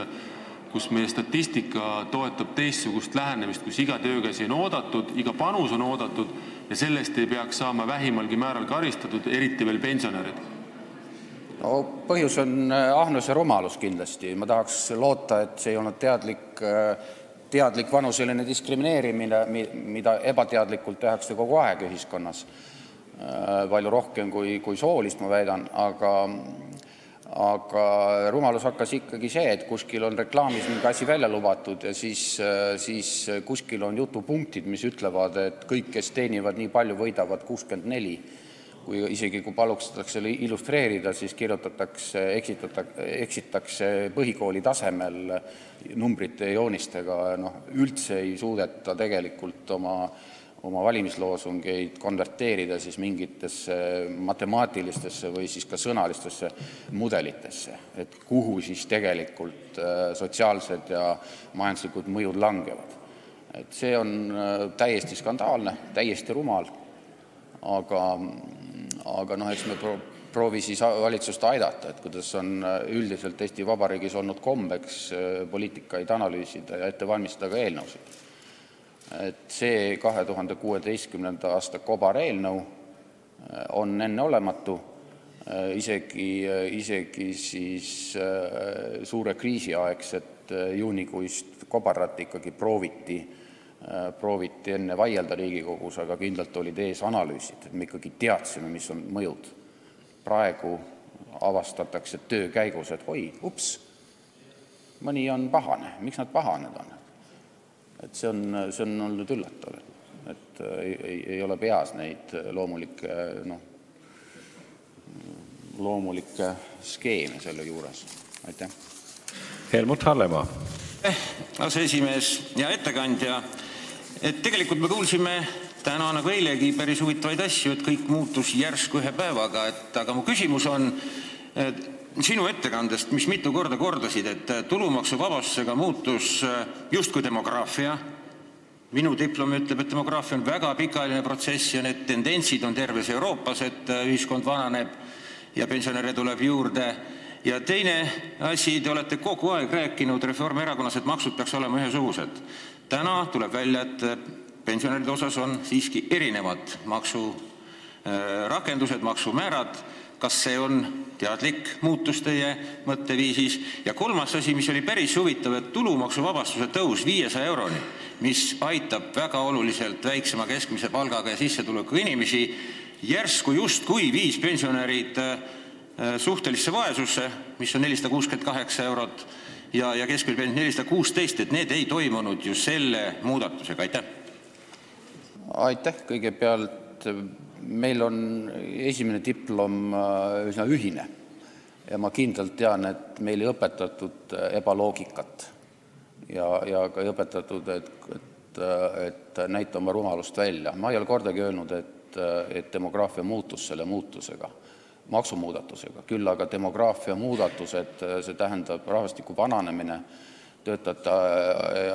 kus meie statistika toetab teistsugust lähenemist, kus iga töökäsi on oodatud, iga panus on oodatud ja selle eest ei peaks saama vähimalgi määral karistatud, eriti veel pensionärid? Põhjus on äh, ahnus ja rumalus kindlasti, ma tahaks loota, et see ei olnud teadlik, äh, vanuseline diskrimineerimine, mida ebateadlikult tehakse kogu aeg ühiskonnas, äh, palju rohkem kui, soolist, ma väidan, aga rumalus hakkas ikkagi see, et kuskil on reklaamis mingi asi välja lubatud ja siis, kuskil on jutupunktid, mis ütlevad, et kõik, kes teenivad nii palju, võidavad kuuskümmend neli. Isegi, kui palutakse selle illustreerida, siis eksitakse põhikooli tasemel numbrite ja joonistega, noh, üldse ei suudeta tegelikult oma valimisloosungeid konverteerida siis mingitesse matemaatilistesse või ka sõnalistesse mudelitesse, kuhu siis tegelikult äh, sotsiaalsed ja majanduslikud mõjud langevad. see on äh, täiesti skandaalne, täiesti rumal, aga, noh, eks me pro-, proovi siis valitsust aidata, kuidas on äh, üldiselt Eesti Vabariigis olnud kombeks poliitikaid analüüsida ja ette valmistada eelnõusid see 2016. aasta kobareelnõu äh, on enneolematu, äh, isegi, äh, suure kriisi aegset juunikuist kobarat ikkagi prooviti, prooviti enne vaielda Riigikogus, aga kindlalt olid ees analüüsid, et me ikkagi teadsime, mis on mõjud. praegu avastatakse töö käigus, et oi, ups, mõni on pahane, miks nad pahaned on? et see on, see on olnud üllatav, et ei, ei, ei ole peas neid loomulikke noh, skeeme selle juures, aitäh. Helmut Hallemaa. aseesimees, hea ettekandja et tegelikult me kuulsime täna nagu eilegi päris huvitavaid asju, et kõik muutus järsku ühe päevaga, aga mu küsimus on sinu ettekandest, mis mitu korda kordasid, et tulumaksuvabastusega muutus justkui demograafia, minu diplom ütleb, et demograafia on väga pikaajaline protsess ja need tendentsid on terves Euroopas, et ühiskond vananeb ja pensionäre tuleb juurde ja teine asi, te olete kogu aeg rääkinud Reformierakonnas, et maksud peaks olema ühesugused. Täna tuleb välja, et pensionäride osas on siiski erinevad maksurakendused, maksumäärad. kas see on teadlik muutus teie mõtteviisis? ja kolmas asi, mis oli päris huvitav, et tulumaksuvabastuse tõus viiesaja euroni, mis aitab väga oluliselt väiksema keskmise palgaga ja sissetulekuga inimesi, järsku justkui viis pensionärid suhtelisse vaesusse, mis on nelisada kuuskümmend kaheksa eurot, ja, keskmine pension nelisada kuusteist, et need ei toimunud ju selle muudatusega, aitäh! kõigepealt meil on esimene diplom üsna ühine ja ma kindlalt tean, et meil ei õpetatud ebaloogikat ja, ka ei õpetatud, et, näita oma rumalust välja. ma ei ole kordagi öelnud, et demograafia muutus selle muutusega, maksumuudatusega, küll aga demograafia muudatused, tähendab rahvastiku vananemine, töötajate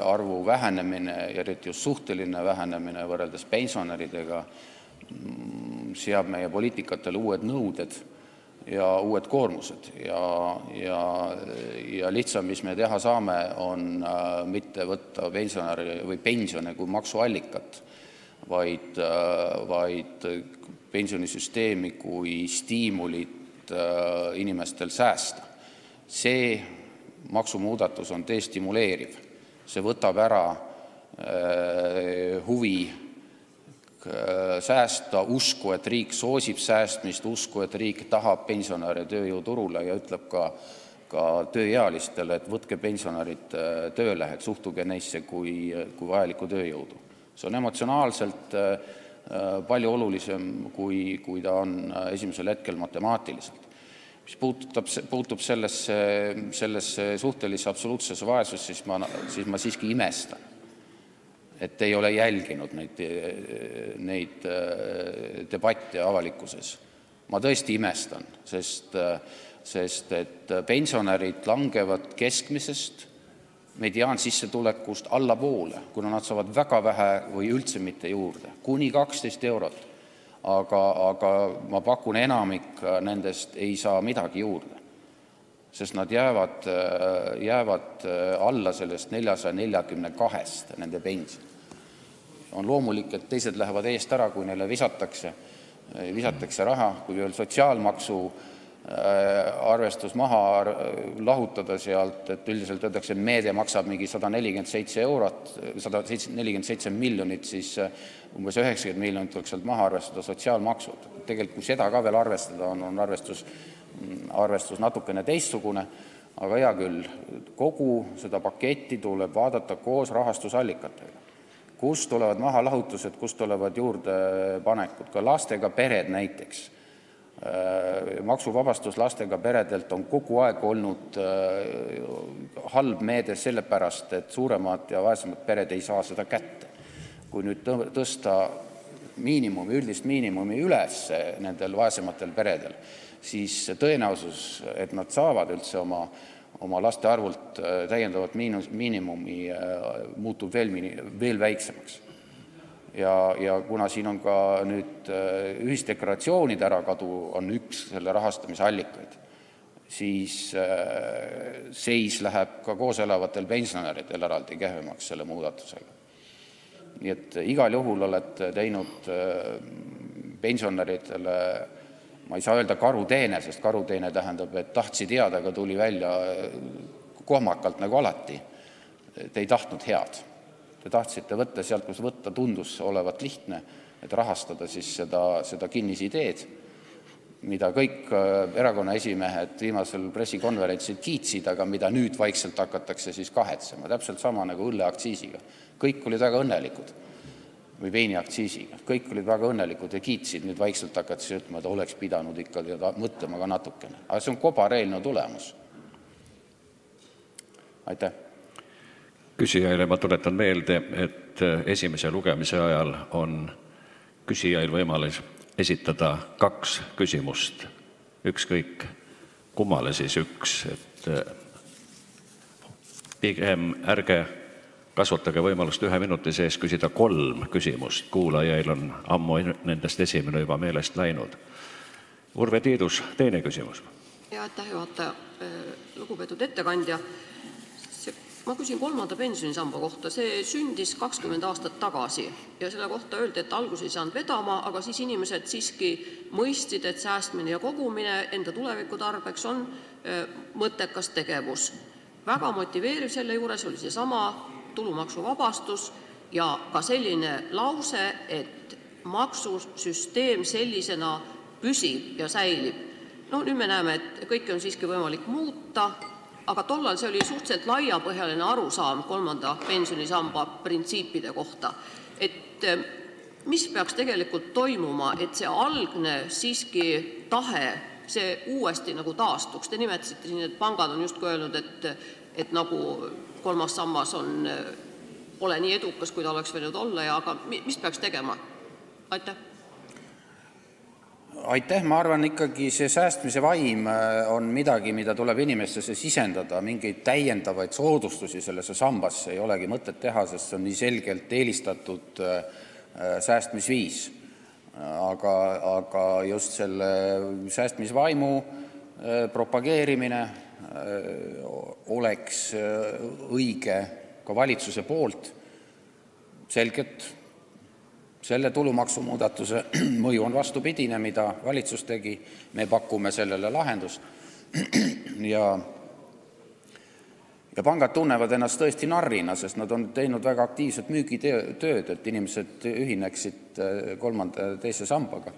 arvu vähenemine, eriti just suhteline vähenemine võrreldes pensionäridega, seab meie poliitikatele uued nõuded ja uued koormused. Ja, lihtsam, mis me teha saame, on äh, mitte võtta pensione kui maksuallikat, vaid äh,, vaid pensionisüsteemi kui stiimulit äh, inimestel säästa. see maksumuudatus on destimuleeriv, see võtab ära äh, huvi äh, säästa, usku, et riik soosib säästmist, usku, et riik tahab pensionäre tööjõuturule ja ütleb ka tööealistele, et võtke pensionärid tööle, suhtuge neisse kui vajalikku tööjõudu. Äh, palju olulisem, kui, ta on äh, esimesel hetkel matemaatiliselt mis puutub suhtelisse absoluutsesse vaesusse, siis ma, siis ma siiski imestan, et ei ole jälginud neid, neid debatte avalikkuses. ma tõesti imestan, sest, pensionärid langevad keskmisest mediaansissetulekust allapoole, kuna nad saavad väga vähe või üldse mitte juurde, kuni kaksteist eurot aga, ma pakun, enamik nendest ei saa midagi juurde, sest nad jäävad, jäävad alla sellest neljasaja neljakümne kahest, nende pension. on loomulik, et teised lähevad eest ära, kui neile visatakse raha, kui veel sotsiaalmaksu arvestus maha lahutada et üldiselt öeldakse, et meede maksab mingi sada nelikümmend seitse eurot, sada nelikümmend seitse miljonit, siis umbes üheksakümmend miljonit tuleks sealt maha arvestada sotsiaalmaksud. tegelikult kui seda ka veel arvestada, on, arvestus, arvestus natukene teistsugune, aga hea küll, kogu seda paketti tuleb vaadata koos rahastusallikatega. kust tulevad mahalahutused, kust tulevad juurdepanekud, ka lastega pered näiteks maksuvabastus lastega peredelt on kogu aeg olnud halb meede sellepärast, et suuremad ja vaesemad pered ei saa seda kätte kui nüüd tõsta üldist miinimumi üles nendel vaesematel peredel, siis tõenäosus, et nad saavad üldse oma, laste arvult äh, täiendavat miinimumi, äh, muutub veel väiksemaks. Ja, kuna siin on ka nüüd äh, ühisdeklaratsioonide ärakadu, üks selle rahastamise allikaid, siis seis läheb ka koos elavatel pensionäridel eraldi kehvemaks selle muudatusega nii et igal juhul olete teinud äh, pensionäridele ma ei saa öelda karuteene, sest karuteene tähendab, et tahtsid head, aga tuli välja äh, kohmakalt nagu alati. Te ei tahtnud head. Te tahtsite võtta sealt, kus võtta tundus olevat lihtne, et rahastada seda, kinnisideed, mida kõik äh, erakonna esimehed viimasel pressikonverentsil kiitsid, aga mida nüüd vaikselt hakatakse kahetsema, täpselt sama nagu õlleaktsiisiga. Või veiniaktsiisiga, kõik olid väga õnnelikud ja kiitsid, nüüd vaikselt hakatakse ütlema, et oleks pidanud ikka teda mõtlema ka natukene. aga see on kobareelnõu tulemus. Aitäh. küsijale ma tuletan meelde, et et esimese lugemise ajal on küsijail võimalus esitada kaks küsimust, ükskõik kummale siis üks, et pigem ärge kasutage võimalust ühe minuti sees küsida kolm küsimust, kuulajail on ammu nendest esimene juba meelest läinud. Urve Tiidus, teine küsimus. aitäh, juhataja! Lugupeetud ettekandja! Ma küsin kolmanda pensionisamba kohta. see sündis kakskümmend aastat tagasi ja selle kohta öeldi, et algus ei saanud vedama, aga siis inimesed siiski mõistsid, et säästmine ja kogumine enda tuleviku tarbeks on mõttekas tegevus. väga motiveeriv selle juures oli seesama tulumaksuvabastus ja ka selline lause, et maksusüsteem sellisena püsib ja säilib. no nüüd me näeme, et kõike on siiski võimalik muuta aga tollal oli suhteliselt laiapõhjaline arusaam kolmanda pensionisamba printsiipide kohta. et eh, mis peaks tegelikult toimuma, et see algne tahe, uuesti nagu taastuks? Te nimetasite siin, et pangad on justkui öelnud, et, nagu kolmas sammas on, pole nii edukas, kui ta oleks võinud olla aga mis peaks tegema? Aitäh ma arvan ikkagi see säästmise vaim äh, on midagi, mida tuleb inimestesse sisendada, mingeid täiendavaid soodustusi sellesse sambasse ei olegi mõtet teha, sest see on nii selgelt eelistatud äh, äh, säästmisviis. aga, just selle säästmisvaimu propageerimine oleks õige ka valitsuse poolt selgelt selle tulumaksumuudatuse mõju on vastupidine, mida valitsus tegi, me pakume sellele lahendust ja pangad tunnevad ennast tõesti narrina, sest nad on teinud väga aktiivset müügitööd, et inimesed ühineksid äh, teise sambaga.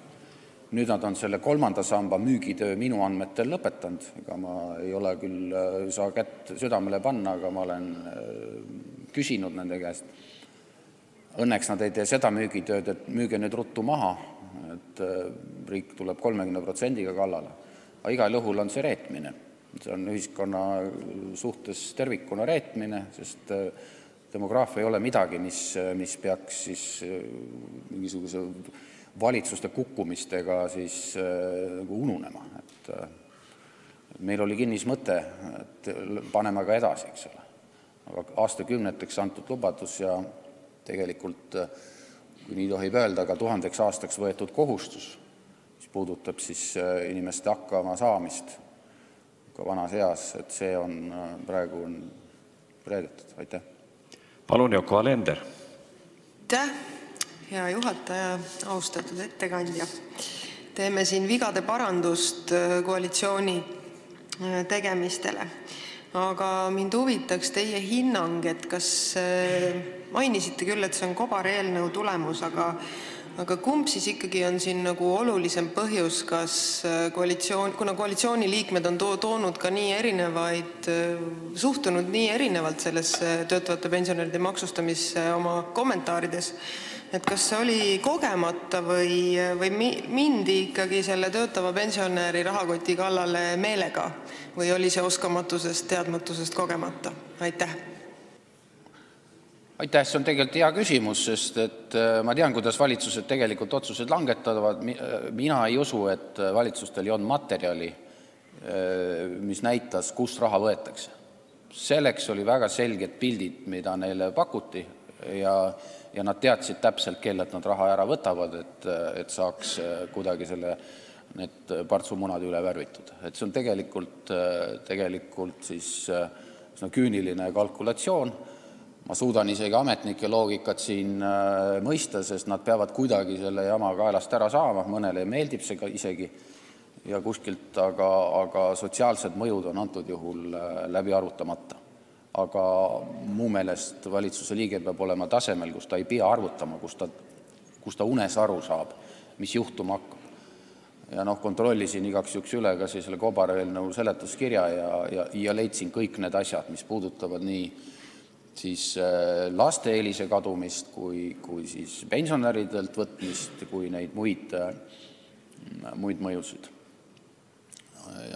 nüüd nad on selle kolmanda samba müügitöö minu andmetel lõpetanud, ma ei küll, äh, saa kätt südamele panna, aga ma olen äh, küsinud nende käest Õnneks nad ei tee seda müügitööd, et müüge nüüd ruttu maha, äh, riik tuleb kolmekümne protsendiga kallale. aga igal juhul on see reetmine. see on ühiskonna suhtes tervikuna reetmine, sest äh, demograafia ei ole midagi, mis, mis peaks siis äh, mingisuguse valitsuste kukkumistega nagu ununema, meil oli kinnismõte, et paneme ka edasi, eks ole. aga aastakümneteks antud lubadus tegelikult, kui nii tohib öelda, ka tuhandeks aastaks võetud kohustus, mis puudutab siis äh, inimeste hakkamasaamist ka vanas eas, et see on äh, praegu on reedetud, äh, mainisite küll, et see on kobareelnõu tulemus, aga kumb siis ikkagi on nagu olulisem põhjus, koalitsioon, kuna koalitsiooni liikmed on erinevaid, suhtunud nii erinevalt töötavate pensionäride maksustamisse oma kommentaarides, kas see oli kogemata või, või mindi ikkagi selle töötava pensionäri rahakoti kallale meelega või oli see oskamatusest, teadmatusest, kogemata? aitäh aitäh, see on tegelikult hea küsimus, sest äh, ma tean, kuidas valitsused tegelikult otsuseid langetavad, äh, mina ei usu, et äh, valitsustel ei olnud materjali, mis näitas, kust raha võetakse. selleks oli väga selged pildid, mida neile pakuti ja, nad teadsid täpselt, kellelt nad raha ära võtavad, et, saaks kuidagi need partsumunad üle värvitud. see on tegelikult, üsna küüniline kalkulatsioon ma suudan isegi ametnike loogikat siin äh, mõista, sest nad peavad kuidagi selle jama kaelast ära saama, mõnele meeldib see isegi ja kuskilt, aga, sotsiaalsed mõjud on antud juhul äh, läbi arutamata. aga mu meelest valitsuse liige peab olema tasemel, kus ta ei pea arvutama, kus ta, unes aru saab, mis juhtuma hakkab. ja noh, kontrollisin igaks juhuks üle ka selle kobareelnõu seletuskirja ja, leidsin kõik need asjad, mis puudutavad nii laste eelise kadumist kui, pensionäridelt võtmist, kui neid muid, äh, mõjusid.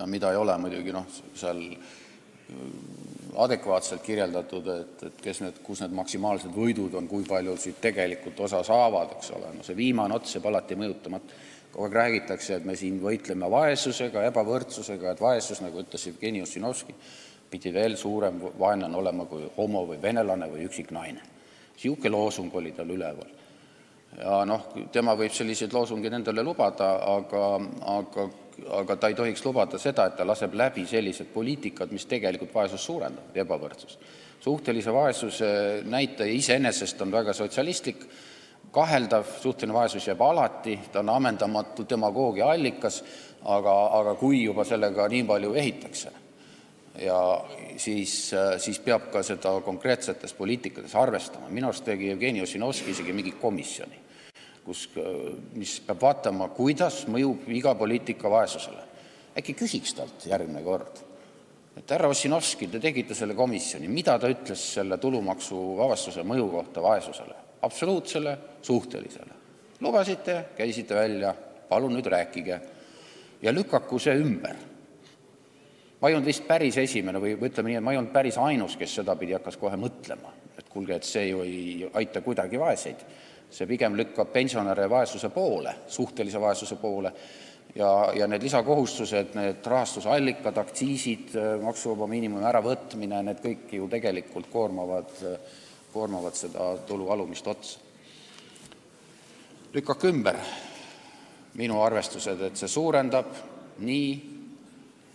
mida ei ole muidugi noh, seal adekvaatselt kirjeldatud, et, kus need maksimaalsed võidud on, kui palju tegelikult osa saavad, eks ole, see viimane ots jääb alati mõjutamata. kogu aeg räägitakse, et me võitleme vaesusega, ebavõrdsusega, et vaesus, nagu ütles Jevgeni Ossinovski, pidi veel suurem vaenlane olema kui homo või venelane või üksik naine. niisugune loosung oli tal üleval. ja noh, tema võib selliseid loosungeid endale lubada, aga, ta ei tohiks lubada seda, et ta laseb läbi sellised poliitikad, mis tegelikult vaesust suurendavad, ebavõrdsust. suhtelise vaesuse näitaja iseenesest on väga sotsialistlik, kaheldav, suhteline vaesus jääb alati, ta on ammendamatu demagoogia allikas, aga, kui juba sellega nii palju vehitakse ja siis, siis peab ka seda konkreetsetes poliitikates arvestama. minu arust tegi Jevgeni Ossinovski isegi mingi komisjoni kus, mis peab vaatama, kuidas mõjub iga poliitika vaesusele. äkki küsiks talt järgmine kord, et härra Ossinovski, te tegite selle komisjoni, mida ta ütles selle tulumaksuvabastuse mõju kohta vaesusele? absoluutsele, suhtelisele. lubasite, käisite välja, palun nüüd rääkige ja lükaku see ümber. Ma ei olnud vist päris esimene või ütleme nii, et ma ei olnud päris ainus, kes sedapidi hakkas kohe mõtlema, et kuulge, see ju ei aita kuidagi vaeseid. See pigem lükkab pensionäre vaesuse poole, suhtelise vaesuse poole, ja, need lisakohustused, need rahastusallikad, aktsiisid, maksuvaba miinimumi äravõtmine, need kõik ju tegelikult koormavad, koormavad seda tulu alumist otsa. lükake ümber. Minu arvestused, et see suurendab nii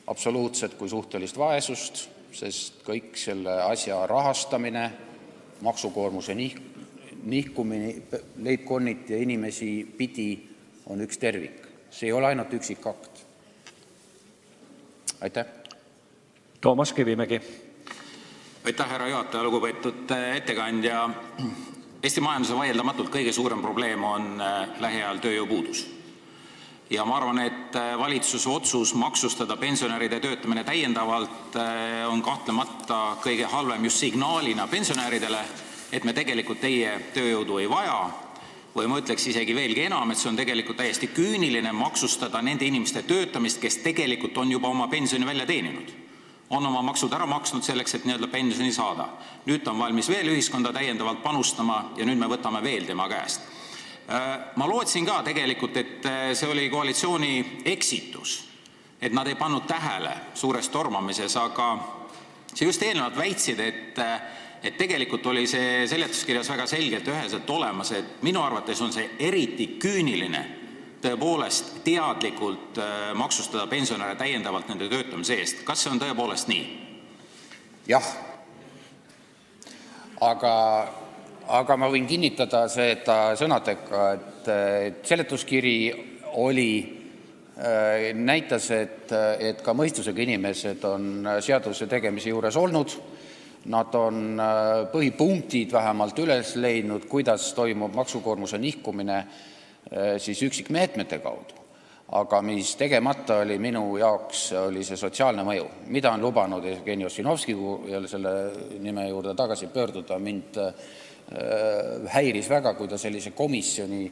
absoluutset kui suhtelist vaesust, sest kõik selle asja rahastamine, maksukoormuse nih-, nihkumine leibkonniti ja inimesi pidi on üks tervik. see ei ole ainult üksikakt. aitäh! Toomas Kivimägi. aitäh, härra juhataja, lugupeetud äh, ettekandja. Eesti majanduse vaieldamatult kõige suurem probleem on äh, lähiajal tööjõupuudus. Ja ma arvan, et äh, valitsuse otsus maksustada pensionäride töötamine täiendavalt on kahtlemata kõige halvem just signaalina pensionäridele et me tegelikult teie tööjõudu ei vaja, või ma ütleks isegi veelgi enam, et see on tegelikult täiesti küüniline maksustada nende inimeste töötamist, kes tegelikult on juba oma pensioni välja teeninud. on oma maksud ära maksnud selleks, et nii-öelda pensioni saada. nüüd ta on valmis veel ühiskonda täiendavalt panustama ja nüüd me võtame veel tema käest. Äh, ma lootsin ka tegelikult, et äh, see oli koalitsiooni eksitus, et nad ei pannud tähele suures tormamises, aga sa just eelnevalt väitsid, et äh, et tegelikult oli see seletuskirjas väga selgelt ja üheselt olemas, minu arvates on see eriti küüniline tõepoolest teadlikult maksustada pensionäre täiendavalt nende töötamise eest. kas see on tõepoolest nii? jah. Aga, ma võin kinnitada seda sõnadega, et, et seletuskiri oli äh, näitas, et, ka mõistusega inimesed on seaduse tegemise juures olnud Nad on äh, põhipunktid vähemalt üles leidnud, kuidas toimub maksukoormuse nihkumine äh, üksikmeetmete kaudu. aga mis tegemata oli minu jaoks, oli see sotsiaalne mõju. mida on lubanud Jevgeni Ossinovski, kui selle nime juurde tagasi pöörduda, mind häiris väga, kui ta sellise komisjoni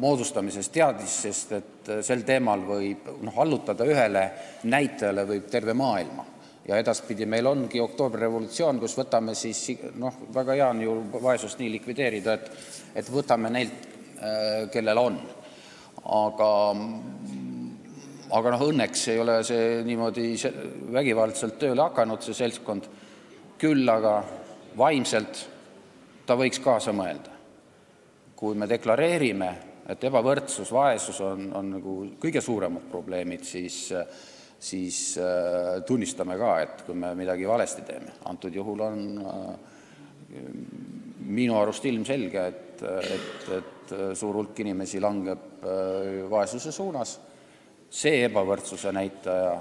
moodustamisest teadis, sest et sel teemal võib noh, allutada ühele näitajale terve maailma ja edaspidi meil ongi oktoobrirevolutsioon, kus võtame siis noh, väga hea on ju vaesust nii likvideerida, et võtame neilt, äh, kellel on. aga noh, õnneks ei ole see niimoodi vägivaldselt tööle hakanud, vaimselt ta võiks kaasa mõelda. kui me deklareerime, et ebavõrdsus, vaesus on, nagu kõige suuremad probleemid, siis äh, tunnistame ka, kui me midagi valesti teeme. antud juhul on äh, minu arust ilmselge, et suur hulk inimesi langeb äh, vaesuse suunas, see ebavõrdsuse näitaja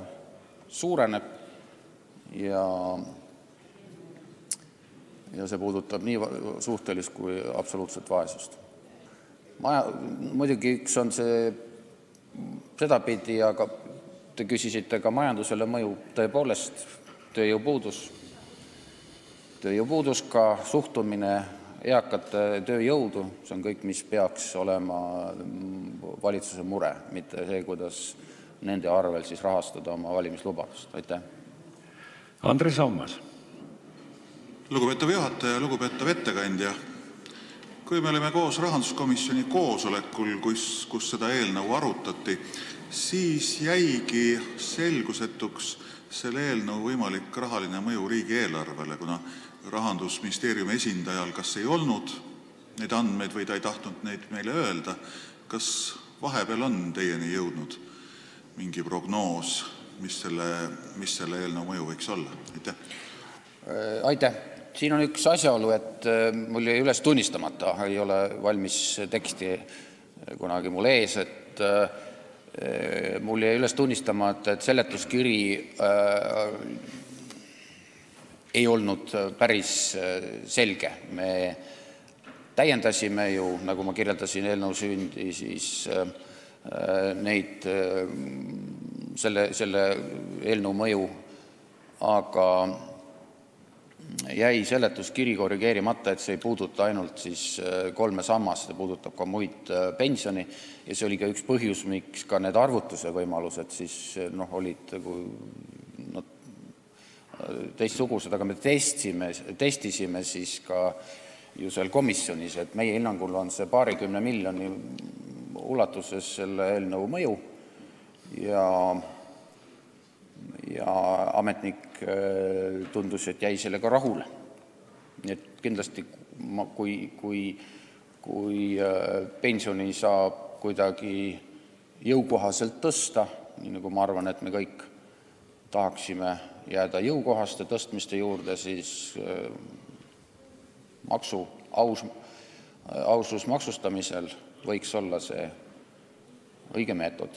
suureneb ja see puudutab nii suhtelist kui absoluutset vaesust. muidugi üks on see sedapidi, aga Te küsisite ka majandusele mõju, tõepoolest, tööjõupuudus, ka suhtumine eakate tööjõudu, see on kõik, mis peaks olema valitsuse mure, mitte see, kuidas nende arvel rahastada oma valimislubadust. Lugupeetav juhataja, lugupeetav ettekandja. kui me olime koos rahanduskomisjoni koosolekul, kus, seda eelnõu arutati, siis jäigi selgusetuks selle eelnõu võimalik rahaline mõju riigieelarvele, kuna Rahandusministeeriumi esindajal kas ei olnud neid andmeid või ta ei tahtnud neid meile öelda. kas vahepeal on teieni jõudnud mingi prognoos, mis selle, mis selle eelnõu mõju võiks olla? aitäh! Siin on üks asjaolu, et mul jäi üles tunnistamata, ei ole valmis teksti kunagi mul ees, mul üles tunnistamata, et seletuskiri äh, ei olnud päris selge. me täiendasime ju, nagu ma kirjeldasin eelnõu sündi, äh, äh, selle, eelnõu mõju, jäi seletuskiri korrigeerimata, et see ei puuduta ainult äh, kolme sammast, see puudutab ka muid pensioni. Ja see oli üks põhjus, miks ka need arvutuse võimalused siis noh, olid nagu teistsugused, aga me testisime ka ju seal komisjonis, et meie hinnangul on see paarikümne miljoni ulatuses selle eelnõu mõju ja ametnik äh, tundus, jäi sellega rahule. nii et kindlasti kui, äh, pensioni saab kuidagi jõukohaselt tõsta, nii nagu ma arvan, et me kõik tahaksime jääda jõukohaste tõstmiste juurde, siis äh, ausus maksustamisel võiks olla see õige meetod,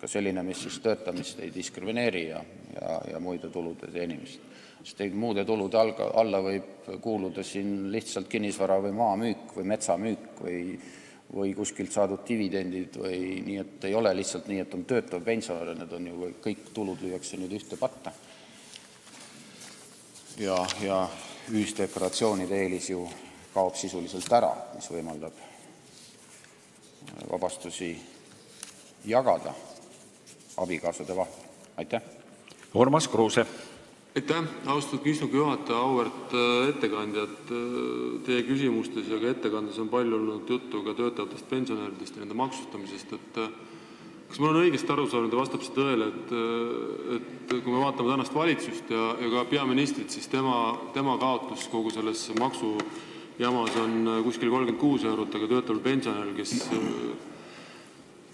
ka selline, mis töötamist ei diskrimineeri ja, ja, ja muide tulude teenimist. sest muude tulude alla võib kuuluda lihtsalt kinnisvara või maa müük või metsa müük või kuskilt saadud dividendid nii, et ei ole lihtsalt nii, et on töötav pensionär, ju kõik tulud lüüakse nüüd ühte patta. ja, ja ühisdeklaratsioonide eelis ju kaob sisuliselt ära, mis võimaldab vabastusi teie küsimustes ja ka ettekandes on palju olnud juttu ka töötavatest pensionäridest ja nende maksustamisest, et äh, kas ma olen õigesti aru saanud ja vastab see tõele, et, et kui me vaatame tänast valitsust ja, ja ka peaministrit, siis tema, tema kaotus kogu selles maksujamas on kuskil kolmkümmend kuus eurot, aga töötaval pensionäril, kes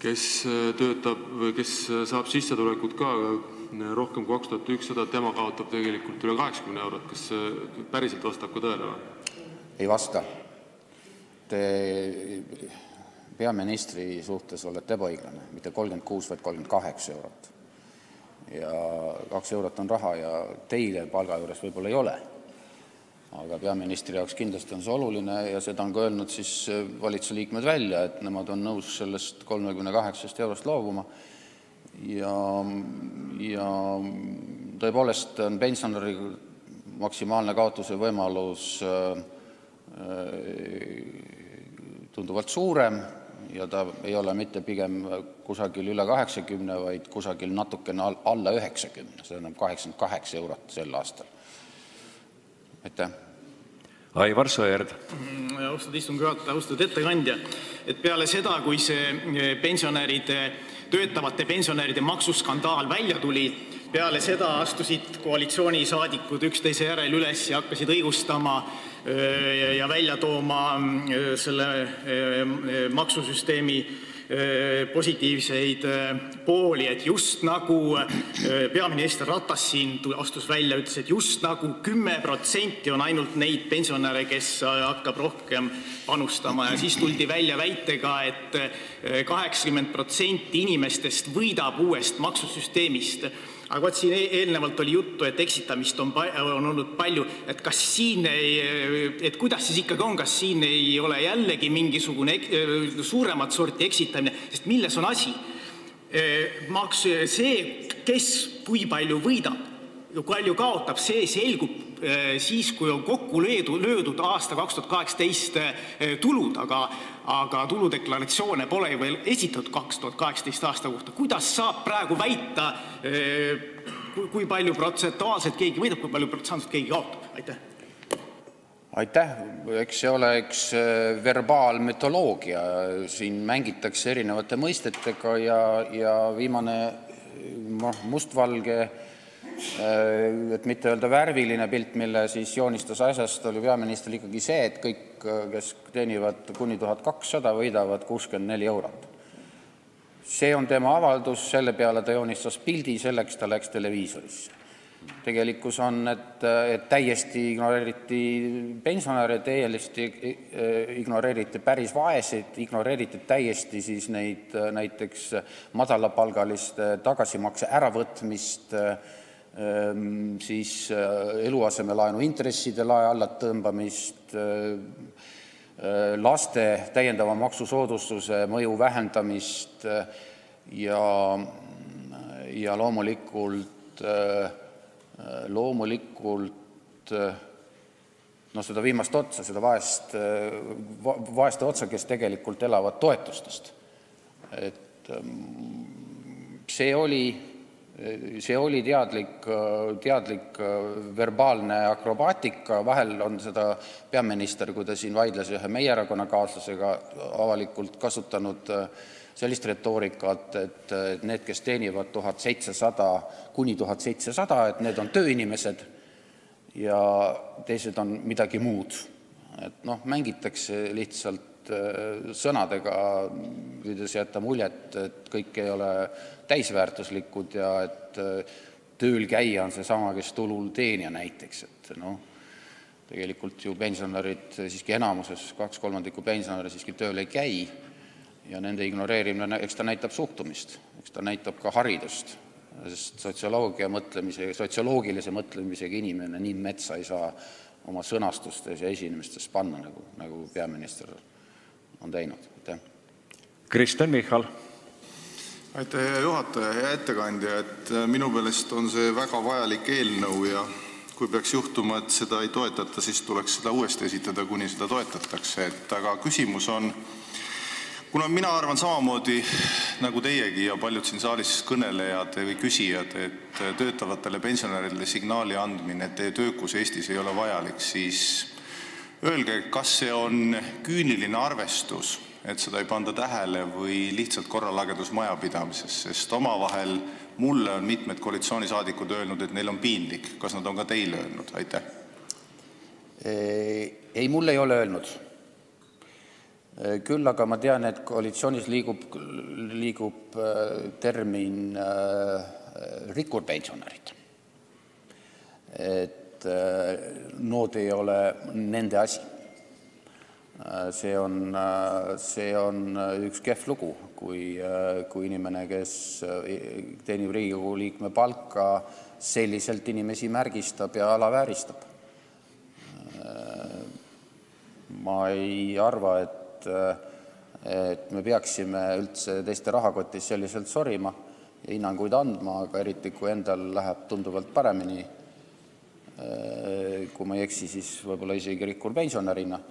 kes või kes saab sissetulekut ka rohkem kui kaks tuhat ükssada, tema kaotab tegelikult üle kaheksakümne eurot. kas see päriselt vastab ka tõele ei vasta. Te peaministri suhtes olete ebaõiglane, mitte kolmkümmend kuus, vaid kolmkümmend kaheksa eurot. ja kaks eurot on raha ja teile palga juures võib-olla ei ole. Aga peaministri jaoks kindlasti on see oluline ja seda on ka öelnud siis valitsuse liikmed välja, et nemad on nõus sellest kolmekümne kaheksast eurost loobuma. ja, tõepoolest on pensionäri maksimaalne kaotuse võimalus äh, tunduvalt suurem ja ta ei ole mitte kusagil üle kaheksakümne, vaid kusagil natukene alla üheksakümne, see tähendab kaheksakümmend kaheksa eurot sel aastal. aitäh! Aivar Sõerd. Mm, austatud istungi juhataja, austatud ettekandja, et peale seda, kui see eh, töötavate pensionäride maksuskandaal välja tuli, astusid koalitsioonisaadikud üksteise järel üles ja hakkasid õigustama ja välja tooma selle maksusüsteemi positiivseid pooli, et just nagu peaminister Ratas siin astus välja, ütles, et just nagu kümme protsenti on ainult neid pensionäre, kes hakkab rohkem panustama. Ja siis tuldi välja väitega et, et kaheksakümmend protsenti inimestest võidab uuest maksusüsteemist aga vot siin e-, eelnevalt oli juttu, et eksitamist on, olnud palju, kuidas siis ikkagi on, kas siin ei ole jällegi mingisugune suuremat sorti eksitamine, sest milles on asi? maks, see, kes kui palju võidab kui palju kaotab, see selgub siis, kui on kokku löödud, aasta kaks tuhat kaheksateist tulud, aga aga tuludeklaratsioone pole ju veel esitatud kaks tuhat kaheksateist aasta kohta. kuidas saab praegu väita kui, kui palju protsentuaalselt keegi võidab, kui palju protsentuaalselt keegi kaotab? aitäh! eks see ole üks äh, verbaalmütoloogia, siin mängitakse erinevate mõistetega ja, viimane noh, mustvalge et mitte öelda värviline pilt, mille joonistas asjast, oli peaministril ikkagi see, et kõik, kes teenivad kuni tuhat kakssada, võidavad kuuskümmend neli eurot see on tema avaldus, selle peale ta joonistas pildi, selleks ta läks televiisorisse. tegelikkus on, et, et täiesti ignoreeriti pensionäre, täiesti ignoreeriti päris vaeseid, ignoreeriti täiesti siis neid näiteks madalapalgaliste tagasimakse äravõtmist, eluasemelaenu intresside lae allatõmbamist, Äh, laste täiendava maksusoodustuse mõju vähendamist äh, ja, loomulikult, äh, noh, seda viimast otsa, seda vaest, vaeste otsa, kes tegelikult elavad toetustest. See oli teadlik, teadlik verbaalne akrobaatika, vahel on seda peaminister, kui ta siin vaidles ühe meie erakonnakaaslasega, avalikult kasutanud sellist retoorikat, et, et need, kes teenivad kuni tuhat seitsesada, et need on tööinimesed ja teised on midagi muud. noh, mängitakse lihtsalt äh, sõnadega, püüdes jätta muljet, et kõik ei ole täisväärtuslikud ja et äh, tööl käija on seesama, kes tulul teenija näiteks, noh, tegelikult ju pensionärid enamuses, kaks kolmandikku pensionäre siiski tööl ei käi ja nende ignoreerimine, näitab suhtumist, eks ta näitab ka haridust, sest sotsioloogilise mõtlemisega inimene nii metsa ei saa oma sõnastustes ja esinemistes panna, nagu, nagu peaminister on teinud, aitäh. Kristen Michal aitäh, hea ettekandja, et äh, minu meelest on see väga vajalik eelnõu ja kui peaks juhtuma, et seda ei toetata, siis tuleks seda uuesti esitada, kuni seda toetatakse, et aga küsimus on, kuna mina arvan samamoodi nagu teiegi ja paljud siin saalis kõnelejad või küsijad, et töötavatele pensionäridele signaali andmine, et teie töökus Eestis ei ole vajalik, siis öelge, kas see on küüniline arvestus et seda ei panda tähele või lihtsalt korralagedus majapidamises, sest omavahel mulle on mitmed koalitsioonisaadikud öelnud, et neil on piinlik. kas nad on ka teile öelnud? Ei, mulle ei ole öelnud. Küll aga ma tean, et koalitsioonis liigub, äh, termin äh, rikkurpensionärid. et äh, nood ei ole nende asi see on, üks kehv lugu, kui, inimene, kes teenib Riigikogu liikme palka, selliselt inimesi märgistab ja alavääristab. ma ei arva, et, me peaksime üldse teiste rahakotis selliselt sorima ja hinnanguid andma, aga eriti, kui endal läheb tunduvalt paremini, kui ma ei eksi, siis võib-olla isegi rikkur pensionärina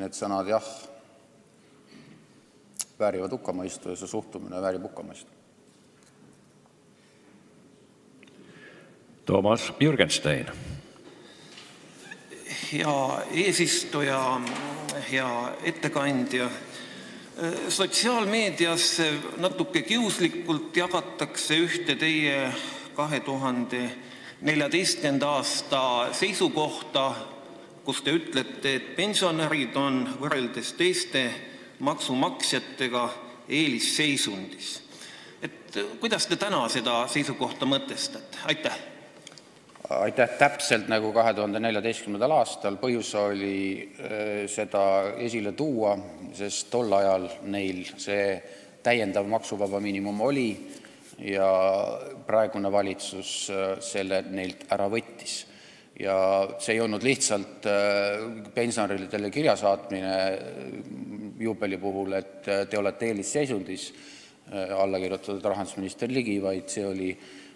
need sõnad jah, väärivad hukkamõistu ja see suhtumine väärib hukkamõistu. Toomas Jürgenstein. hea eesistuja, hea ettekandja, sotsiaalmeedias natuke kiuslikult jagatakse ühte teie kahe tuhande neljateistkümnenda aasta seisukohta, kus te ütlete, et pensionärid on võrreldes teiste maksumaksjatega eelisseisundis. kuidas te täna seda seisukohta mõtestate? aitäh! aitäh, täpselt nagu kahe tuhande neljateistkümnendal aastal, põhjus oli äh, seda esile tuua, sest tol ajal neil see täiendav maksuvaba miinimum oli ja praegune valitsus äh, selle neilt ära võttis. ja see ei olnud lihtsalt äh, pensionäridele kirja saatmine äh, juubeli puhul, et te olete eelisseisundis, alla kirjutatud rahandusminister Ligi, vaid see oli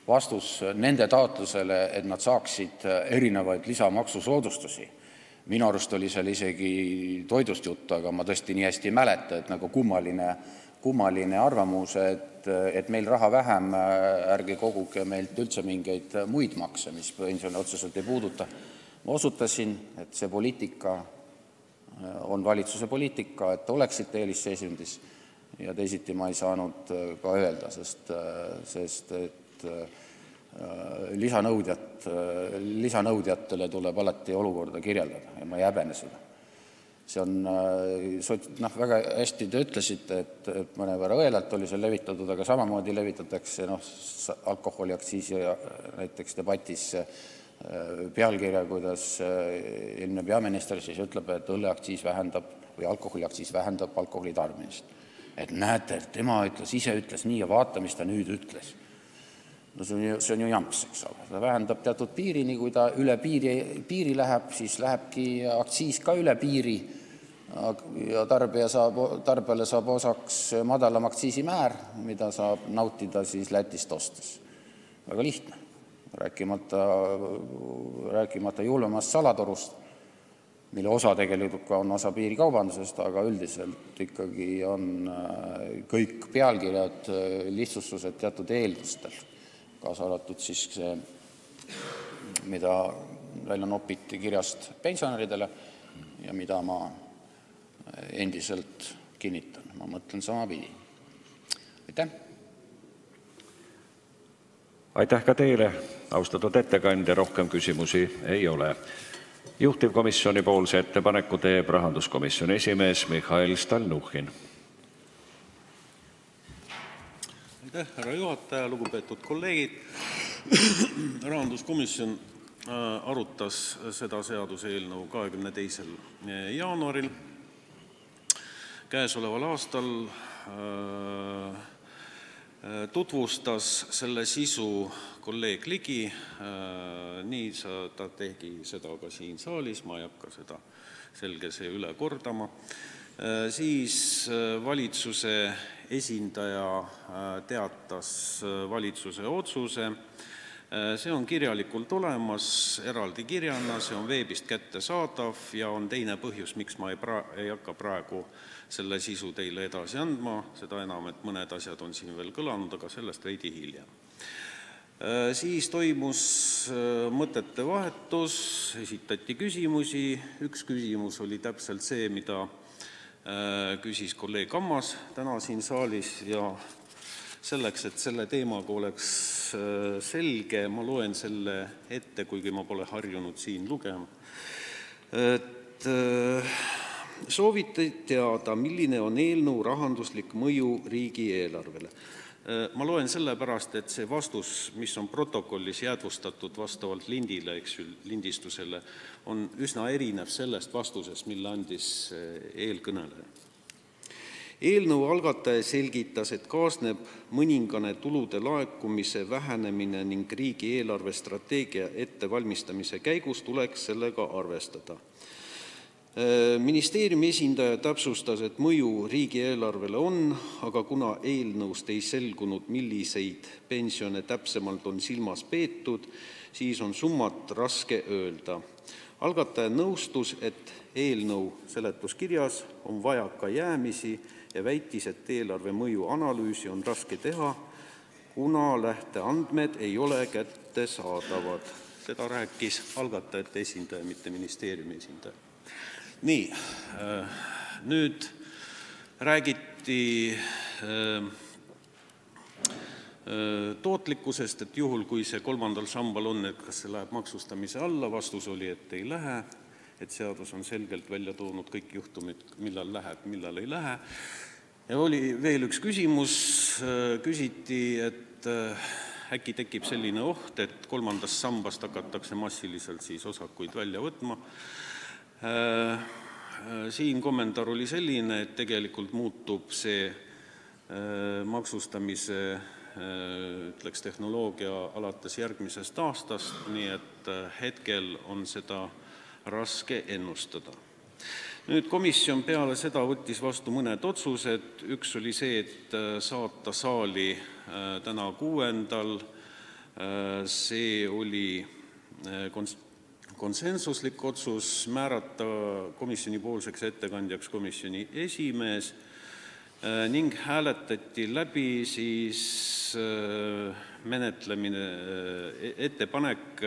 vastus nende taotlusele, et nad saaksid erinevaid lisamaksusoodustusi. minu arust oli seal isegi toidust juttu, aga ma tõesti nii hästi ei mäleta, et nagu kummaline kummaline arvamus, et, meil raha vähem, ärge koguge meilt üldse mingeid muid makse, mis pensione otseselt ei puuduta. ma osutasin, et see poliitika on valitsuse poliitika, et oleksite eelisseisundis ja teisiti ma ei saanud ka öelda, sest, lisanõudjatele tuleb alati olukorda kirjeldada ja ma ei häbene seda väga hästi te ütlesite, et, mõnevõrra õelalt oli see levitatud, aga samamoodi levitatakse noh, alkoholiaktsiisi näiteks debatis pealkirja, kuidas eelmine peaminister ütleb, et alkoholiaktsiis vähendab alkoholi tarbimist. et näete, et tema ise ütles nii ja vaata, mis ta nüüd ütles. No see on ju, jamps, eks ole, ta vähendab teatud piirini, kui ta üle piiri, läheb, siis lähebki aktsiis ka üle piiri. Ja tarbijale saab osaks madalam aktsiisimäär, mida saab nautida Lätist ostes. väga lihtne, rääkimata, julmemast salatorust mille osa tegelikult on osa piirikaubandusest, aga üldiselt ikkagi on kõik pealkirjad lihtsustused teatud eeldustel, kaasa arvatud see, mida välja nopiti kirjast pensionäridele ja mida ma endiselt kinnitan, ma mõtlen samapidi. aitäh! aitäh ka teile, austatud ettekandja, rohkem küsimusi ei ole. juhtivkomisjoni poolse ettepaneku teeb rahanduskomisjoni esimees Mihhail Stalnuhhin. Aitäh, härra juhataja, lugupeetud kolleegid! rahanduskomisjon arutas seda seaduseelnõu 22. jaanuaril käesoleval aastal tutvustas selle sisu kolleeg Ligi, nii ta tegi seda ka siin saalis, ma ei hakka seda selge see üle kordama. Siis valitsuse esindaja teatas valitsuse otsuse, see on kirjalikult olemas eraldi kirjana, see on veebist kättesaadav ja on teine põhjus, miks ma ei hakka praegu selle sisu teile edasi andma, seda enam, et mõned asjad on siin veel kõlanud, aga sellest veidi hiljem. Siis toimus mõtete vahetus, esitati küsimusi, üks küsimus oli täpselt see, mida küsis kolleeg Ammas täna siin saalis ja selleks, et selle teemaga oleks selge, ma loen selle ette, kuigi ma pole harjunud siin lugema, et sooviti teada, milline on eelnõu rahanduslik mõju riigieelarvele. Ma loen sellepärast, et see vastus, mis on protokollis jäädvustatud vastavalt lindistusele, on üsna erinev sellest vastusest, mille andis eelkõneleja. Eelnõu algataja selgitas, et kaasneb mõningane tulude laekumise vähenemine ning riigi eelarvestrateegia ettevalmistamise käigus tuleks sellega arvestada ministeeriumi esindaja täpsustas, et mõju riigieelarvele on, aga kuna eelnõust ei selgunud, milliseid pensione täpsemalt on silmas peetud, siis on summat raske öelda. algataja nõustus, et eelnõu seletuskirjas on vajakajäämisi ja väitis, et eelarve mõju analüüsi on raske teha, kuna lähteandmed ei ole kättesaadavad. seda rääkis algatajate esindaja, mitte ministeeriumi esindaja nii, nüüd räägiti tootlikkusest, et juhul, kui see kolmandal sambal on, kas see läheb maksustamise alla, vastus oli, et ei lähe, et seadus on selgelt välja toonud kõik juhtumid, millal läheb, millal ei lähe. ja oli veel üks küsimus, küsiti, et äkki tekib selline oht, et kolmandast sambast hakatakse massiliselt siis osakuid välja võtma siin kommentaar oli selline, et tegelikult muutub see maksustamise ütleks tehnoloogia alates järgmisest aastast, nii et hetkel on seda raske ennustada. komisjon peale seda võttis vastu mõned otsused, üks oli see, et saata saali täna kuuendal, see oli kons-, konsensuslik otsus määrata komisjonipoolseks ettekandjaks komisjoni esimees, ning hääletati läbi siis menetlemine, ettepanek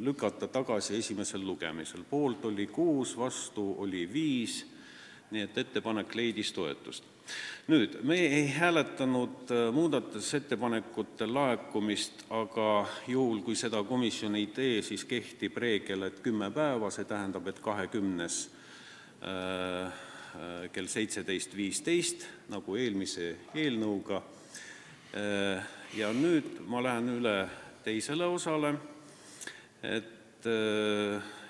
lükata tagasi esimesel lugemisel. Poolt oli 6, vastu oli 5, nii et ettepanek leidis toetust. Nüüd, me ei hääletanud muudatusettepanekute laekumist, aga juhul, kui seda komisjon ei tee, siis kehtib reegel, et 10 päeva, et 20. kell 17.15, nagu eelmise eelnõuga. Ja nüüd ma lähen üle teisele osale, et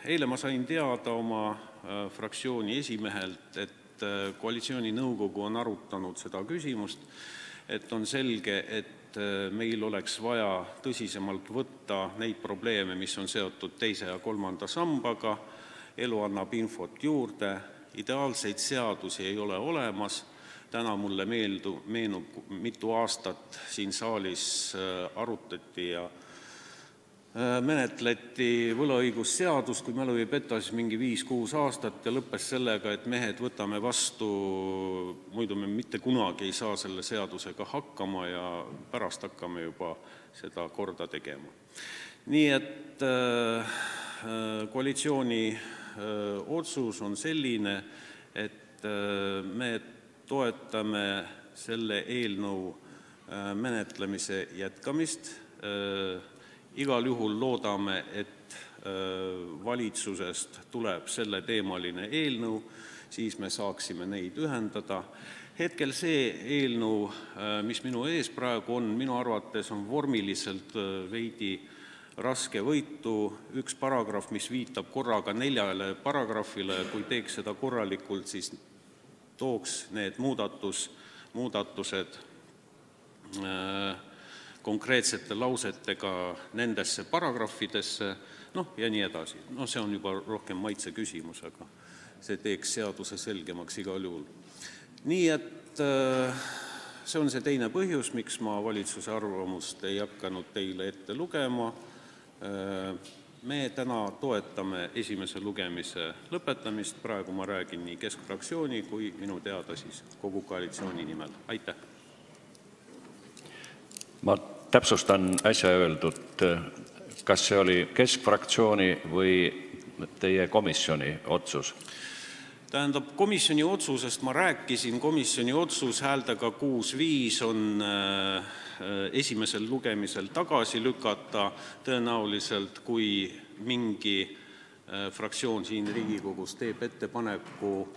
eile ma sain teada oma fraktsiooni esimehelt, et koalitsiooninõukogu on arutanud seda küsimust, et on selge, et meil oleks vaja tõsisemalt võtta neid probleeme, mis on seotud teise ja kolmanda sambaga, elu annab infot juurde, ideaalseid seadusi ei ole olemas, täna mulle meenub, mitu aastat siin saalis arutati ja menetleti võlaõigusseadust, kui mälu ei peta, mingi viis-kuus aastat ja lõppes sellega, et mehed, võtame vastu, muidu me mitte kunagi ei saa selle seadusega hakkama ja pärast hakkame juba seda korda tegema. nii et äh, koalitsiooni äh, otsus on selline, et äh, me toetame selle eelnõu äh, menetlemise jätkamist äh, igal juhul loodame, et valitsusest tuleb selleteemaline eelnõu, siis me saaksime neid ühendada. hetkel see eelnõu, mis minu ees praegu on, minu arvates on vormiliselt veidi raskevõitu, üks paragrahv, mis viitab korraga neljale paragrahvile, kui teeks seda korralikult, siis tooks need muudatus, muudatused äh, konkreetsete lausetega nendesse paragrahvidesse, noh. No see on juba rohkem maitse küsimus, aga see teeks seaduse selgemaks igal juhul. nii et see on see teine põhjus, miks ma valitsuse arvamust ei hakanud teile ette lugema. me täna toetame esimese lugemise lõpetamist, praegu ma räägin nii Keskfraktsiooni kui minu teada kogu koalitsiooni nimel. aitäh! Ma täpsustan äsja öeldut, kas see oli keskfraktsiooni või teie komisjoni otsus? tähendab, komisjoni otsusest ma rääkisin, komisjoni otsus häältega kuus viis on esimesel lugemisel tagasi lükata, tõenäoliselt kui mingi fraktsioon siin Riigikogus teeb ettepaneku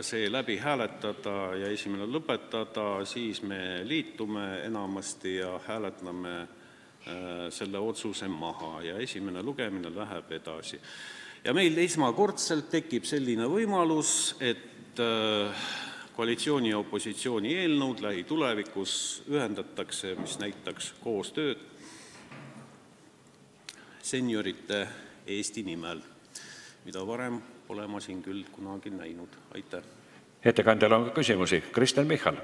see läbi hääletada ja esimene lõpetada, siis me liitume enamasti ja hääletame selle otsuse maha ja esimene lugemine läheb edasi. ja meil esmakordselt tekib selline võimalus, et koalitsiooni ja opositsiooni eelnõud lähitulevikus ühendatakse, mis näitaks koostööd seniorite Eesti nimel, mida varem pole ma siin küll kunagi näinud. aitäh! ettekandjale on ka küsimusi. Kristen Michal.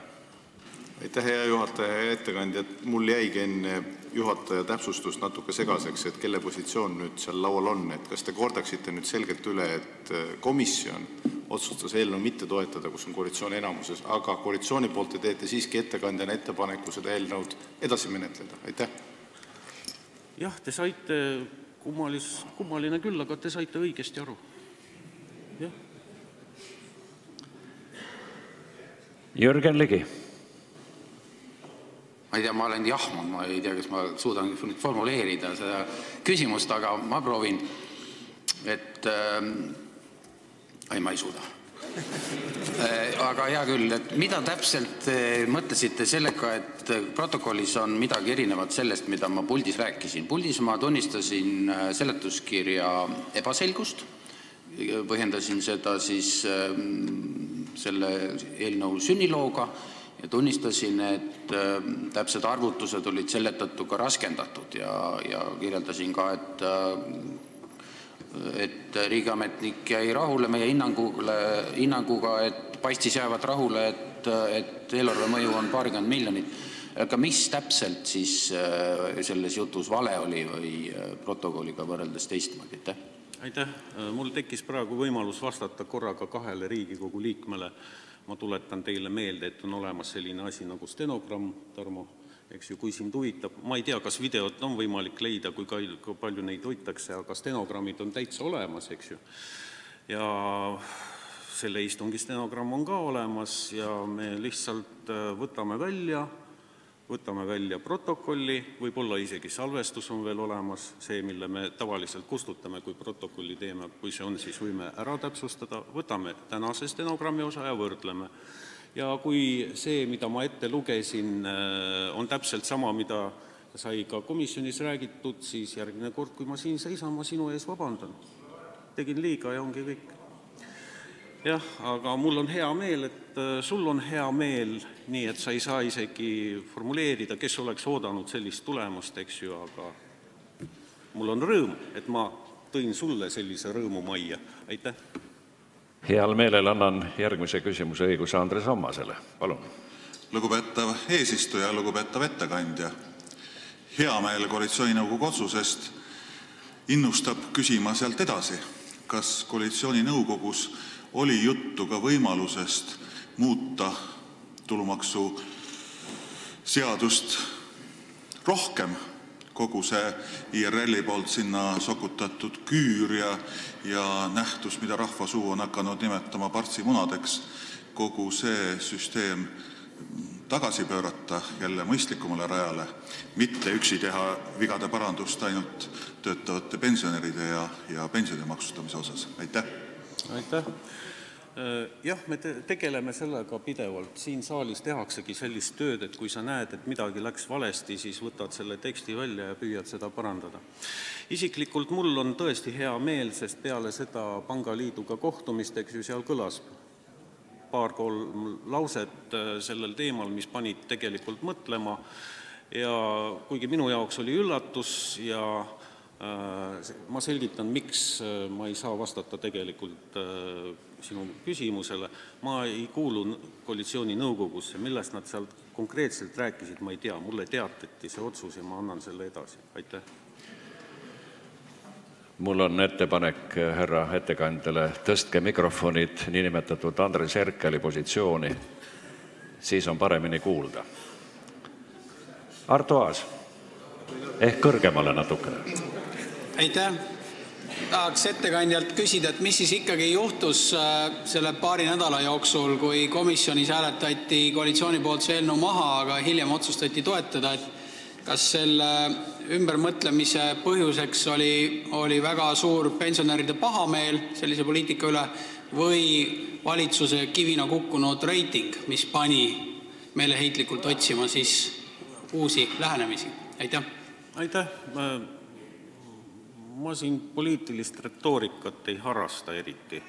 aitäh, hea juhataja, hea ettekandja! mul jäigi enne juhataja täpsustust natuke segaseks, et kelle positsioon nüüd seal laual on, et kas te kordaksite nüüd selgelt üle, et komisjon otsustas eelnõu mitte toetada, kus on koalitsioon enamuses, aga koalitsiooni poolt te teete siiski ettekandjana ettepaneku seda eelnõud edasi menetleda, aitäh! jah, te saite kummalis, kummaline küll, aga te saite õigesti aru Jürgen Ligi. ma ei tea, ma olen jahmunud, ma ei tea, kas ma suudan nüüd formuleerida seda küsimust, aga ma proovin. et äh, ei, ma ei suuda aga hea küll, et mida täpselt mõtlesite sellega, et protokollis on midagi erinevat sellest, mida ma puldis rääkisin? puldis ma tunnistasin seletuskirja ebaselgust, põhjendasin seda siis selle eelnõu sünnilooga ja tunnistasin, et täpsed arvutused olid selle tõttu ka raskendatud ja, kirjeldasin ka, et et riigiametnik jäi rahule meie hinnanguga, paistis jäävat rahule, et, et eelarve mõju on paarkümmend miljonit. aga mis täpselt siis selles jutus vale oli või protokolliga võrreldes teistmoodi, aitäh? aitäh, mul tekkis praegu võimalus vastata korraga kahele Riigikogu liikmele. ma tuletan teile meelde, et on olemas selline asi nagu stenogramm, Tarmo, eks ju, kui sind huvitab, ma ei tea, kas videot on võimalik leida, kui palju neid hoitakse, aga stenogrammid on täitsa olemas, eks ju. ja selle istungi stenogramm on ka olemas ja me lihtsalt äh, võtame välja võtame välja protokolli, võib-olla isegi salvestus on veel olemas, see, mille me tavaliselt kustutame, kui protokolli teeme, kui see on, siis võime ära täpsustada, võtame tänase stenogrammi osa ja võrdleme. ja kui see, mida ma ette lugesin, äh, on täpselt sama, mida sai ka komisjonis räägitud, siis järgmine kord, kui ma siin seisan, ma sinu ees vabandan. tegin liiga ja ongi kõik jah, aga mul on hea meel, et äh, sul on hea meel, nii et sa ei saa isegi formuleerida, kes oleks oodanud sellist tulemust, eks ju, aga mul on rõõm, et ma tõin sulle sellise rõõmu majja, aitäh! heal meelel annan järgmise küsimuse õiguse Andres Ammasele, palun. lugupeetav eesistuja, lugupeetav ettekandja, hea meel koalitsiooninõukogu otsusest innustab küsima sealt edasi, kas koalitsiooninõukogus oli juttu ka võimalusest muuta tulumaksuseadust rohkem kogu see IRL-i sinna sokutatud küür ja, nähtus, mida rahvasuu on hakanud nimetama partsimunadeks, kogu see süsteem tagasi pöörata jälle mõistlikumale rajale, mitte üksi teha vigade parandust ainult töötavate pensionäride ja, pensioni maksustamise osas, aitäh! aitäh! Jah, me te tegeleme sellega pidevalt, siin saalis tehaksegi sellist tööd, et kui sa näed, et midagi läks valesti, siis võtad selle teksti välja ja püüad seda parandada. isiklikult mul on tõesti hea meel, sest peale seda Pangaliiduga kohtumist, seal kõlas paar-kolm lauset sellel teemal, mis panid tegelikult mõtlema. Ja kuigi minu jaoks oli üllatus ja ma selgitan, miks ma ei saa vastata tegelikult sinu küsimusele, ma ei kuulu koalitsiooninõukogusse, millest nad seal konkreetselt rääkisid, ma ei tea, mulle teatati see otsus ja ma annan selle edasi, mul on ettepanek härra ettekandjale, tõstke mikrofonid niinimetatud Andres Herkeli positsiooni, siis on paremini kuulda. Arto Aas, ehk kõrgemale natukene. Aitäh tahaks ettekandjalt küsida, mis siis ikkagi juhtus selle paari nädala jooksul, kui komisjonis hääletati koalitsiooni poolt see eelnõu maha, aga hiljem otsustati toetada, et kas selle ümbermõtlemise põhjuseks oli, oli väga suur pensionäride pahameel sellise poliitika üle või valitsuse kivina kukkunud reiting, mis pani meeleheitlikult otsima siis uusi lähenemisi? aitäh! aitäh! Ma siin poliitilist retoorikat ei harrasta eriti.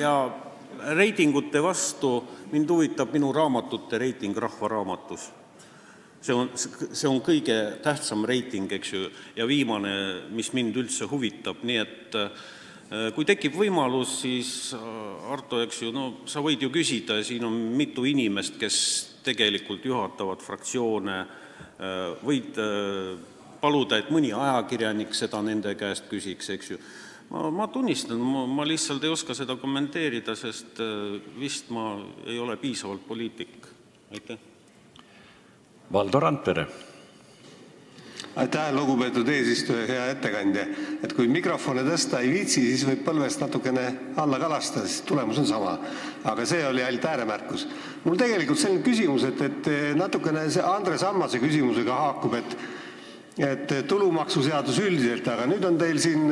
ja reitingute vastu mind huvitab minu raamatute reiting Rahva Raamatus. see on, kõige tähtsam reiting, ja viimane, mis mind üldse huvitab, nii et kui tekib võimalus, siis Arto, eks ju, no sa võid ju küsida, siin on mitu inimest, kes tegelikult juhatavad fraktsioone, võid paluda, et mõni ajakirjanik seda nende käest küsiks, eks ju. ma, tunnistan, ma, lihtsalt ei oska seda kommenteerida, sest vist ma ei ole piisavalt poliitik. Valdo Randpere aitäh, lugupeetud eesistuja, hea ettekandja. et kui mikrofone tõsta ei viitsi, siis võib põlvest natukene alla kalastada, siis tulemus on sama. aga see oli ainult ääremärkus. mul tegelikult selline küsimus, et, natukene see Andres Ammase küsimusega haakub, et et tulumaksuseadus üldiselt, aga nüüd on teil siin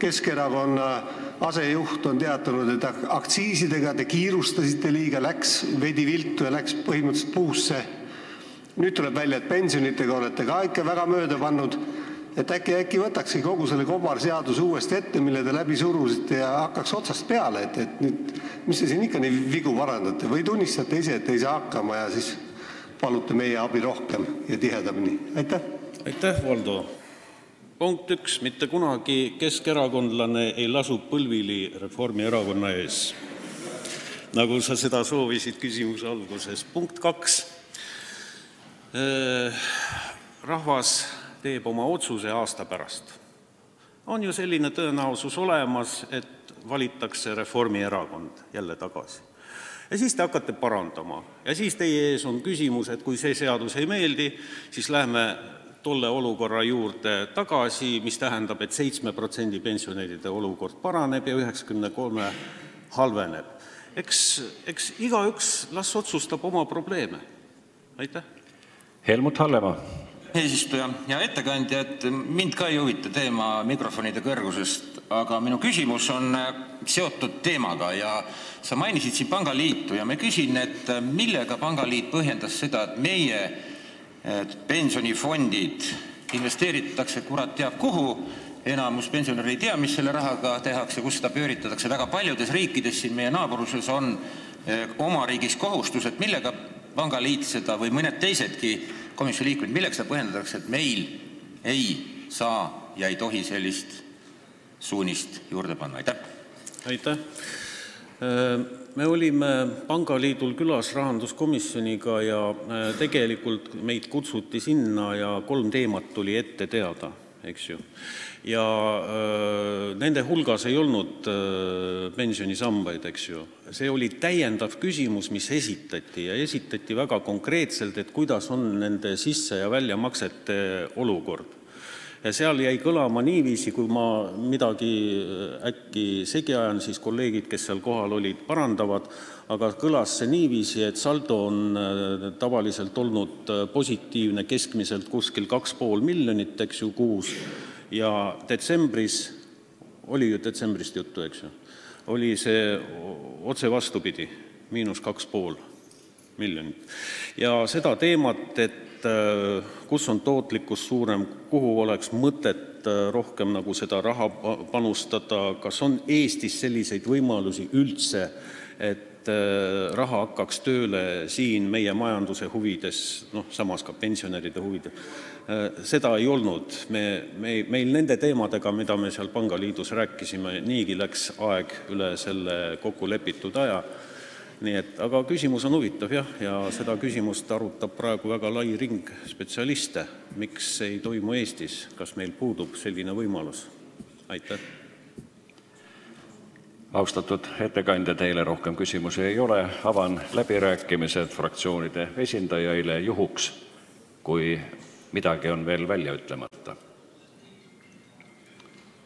Keskerakonna asejuht on teatanud, et aktsiisidega te kiirustasite liiga, läks veidi viltu ja läks põhimõtteliselt puusse nüüd tuleb välja, et pensionitega olete ka ikka väga mööda pannud, äkki, võtakski kogu selle kobarseaduse uuesti ette, mille te läbi surusite ja hakkaks otsast peale, et, mis te siin ikka neid vigu parandate või tunnistate ise, et ei saa hakkama ja siis palute meie abi rohkem ja tihedamini, aitäh! aitäh, Valdo! punkt üks, mitte kunagi keskerakondlane ei lasu põlvili Reformierakonna ees, nagu sa seda soovisid küsimuse alguses. punkt kaks rahvas teeb oma otsuse aasta pärast. on ju selline tõenäosus olemas, et valitakse Reformierakond jälle tagasi. ja siis te hakkate parandama ja siis teie ees on küsimus, et kui see seadus ei meeldi, siis lähme tolle olukorra juurde tagasi, mis tähendab, et 7% pensionäride olukord paraneb ja 93 halveneb. eks, eks igaüks las otsustab oma probleeme. aitäh. Hea ettekandja, et mind ka ei huvita teema mikrofonide kõrgusest, aga minu küsimus on äh, seotud teemaga ja sa mainisid siin Pangaliitu ja ma küsin, äh, millega Pangaliit põhjendas seda, et meie et pensionifondid investeeritakse kurat teab kuhu, enamus pensionäre ei tea, mis selle rahaga tehakse, kus seda pööritatakse, väga paljudes riikides meie naabruses on äh, oma riigis kohustused, millega Pangaliit või mõned teisedki komisjoni liikmed, millega seda põhjendatakse, et meil ei saa ei tohi sellist suunist juurde panna, aitäh! Äh, me olime Pangaliidul külas rahanduskomisjoniga ja äh, tegelikult meid kutsuti sinna ja kolm teemat tuli ette teada, eks ju. Ja äh, nende hulgas ei olnud öö, pensionisambaid, eks ju. see oli täiendav küsimus, mis esitati ja esitati väga konkreetselt, et kuidas on nende sisse- ja väljamaksete olukord ja seal jäi kõlama niiviisi, kui ma midagi äh, äkki segi ajan, siis kolleegid, kes seal kohal olid, parandavad, aga kõlas see niiviisi, et saldo on äh, tavaliselt olnud äh, positiivne keskmiselt kuskil kaks pool miljonit, eks ju, kuus, ja detsembris, oli ju detsembrist juttu, eks ju, oli see otse vastupidi, miinus kaks pool miljonit. ja seda teemat, Äh, kus on tootlikkus suurem, kuhu oleks mõtet äh, rohkem nagu raha panustada, kas on Eestis selliseid võimalusi üldse, et äh, raha hakkaks tööle siin meie majanduse huvides, noh, samas ka pensionäride huvides. seda ei olnud, me, me, meil nende teemadega, mida me seal Pangaliidus rääkisime, niigi läks aeg üle selle kokkulepitud aja. Et, aga küsimus on huvitav jah, ja seda küsimust arutab praegu väga lai ring spetsialiste, miks ei toimu Eestis, kas meil puudub selline võimalus? Austatud ettekandja, teile rohkem küsimusi ei ole, avan läbirääkimised fraktsioonide esindajaile juhuks, kui midagi on veel välja ütlemata.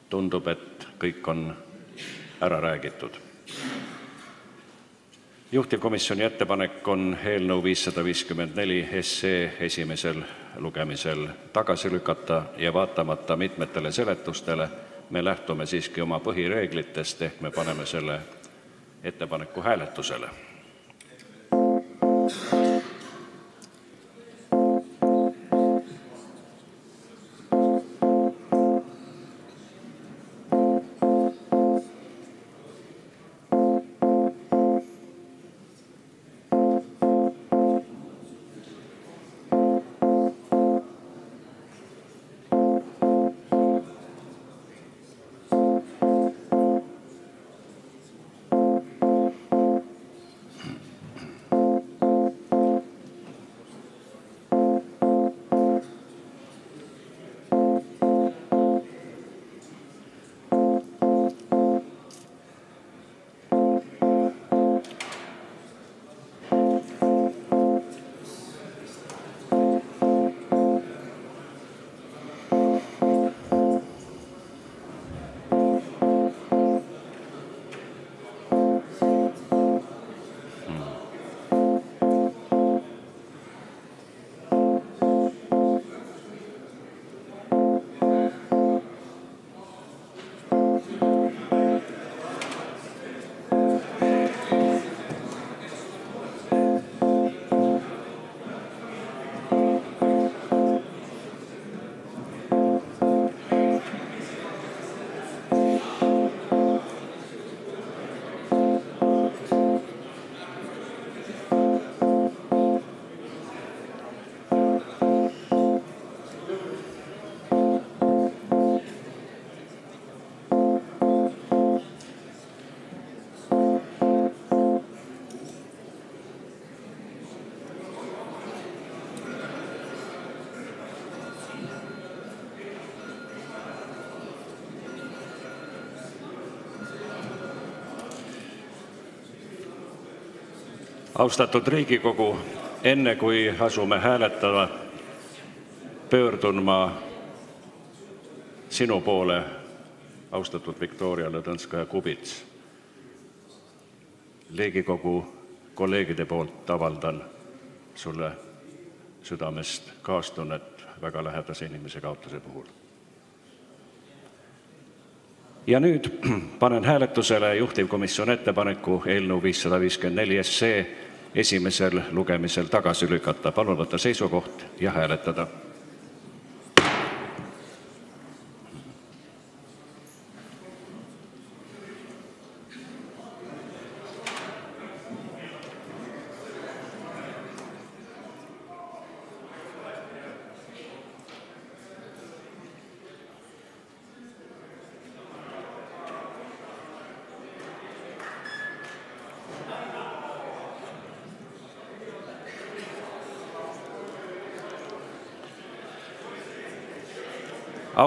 tundub, et kõik on ära räägitud juhtivkomisjoni ettepanek on eelnõu 554 SE esimesel lugemisel tagasi lükata ja vaatamata mitmetele seletustele me lähtume siiski oma põhireeglitest ehk me paneme selle ettepaneku hääletusele. Austatud Riigikogu, enne kui asume hääletama, pöördun ma sinu poole, austatud Viktoria Ladõnskaja-Kubits. Riigikogu kolleegide poolt avaldan sulle südamest kaastunnet väga lähedase inimese kaotuse puhul. ja nüüd panen hääletusele juhtivkomisjoni ettepaneku eelnõu 554 esimesel lugemisel tagasi lükata. palun võtta seisukoht ja hääletada.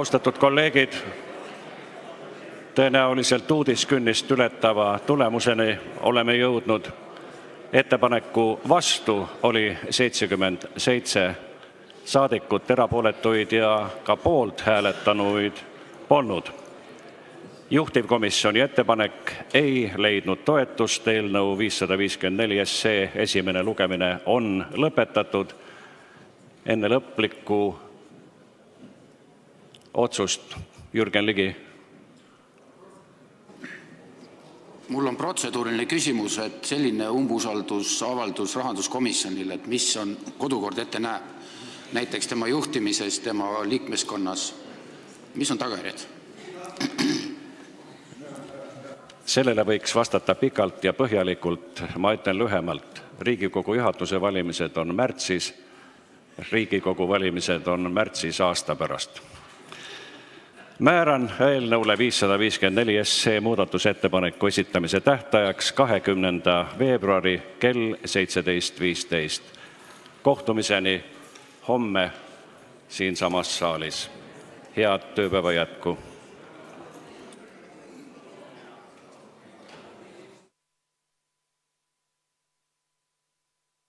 Austatud kolleegid, tõenäoliselt uudiskünnist ületava tulemuseni oleme jõudnud. ettepaneku vastu oli 77 saadikut, erapooletuid ja ka poolt hääletanuid polnud. juhtivkomisjoni ettepanek ei leidnud toetust, eelnõu 554 esimene lugemine on lõpetatud. Otsust. Jürgen Ligi. mul on protseduuriline küsimus, et selline umbusaldusavaldus rahanduskomisjonile, et mis on kodukord ette näeb, näiteks tema juhtimises, tema liikmeskonnas, mis on tagajärjed? sellele võiks vastata pikalt ja põhjalikult, ma ütlen lühemalt. riigikogu juhatuse valimised on märtsis, riigikogu valimised on märtsis aasta pärast määran eelnõule 554 muudatusettepaneku esitamise tähtajaks 20. veebruari kell 17.15. kohtumiseni homme siinsamas saalis. head tööpäeva jätku!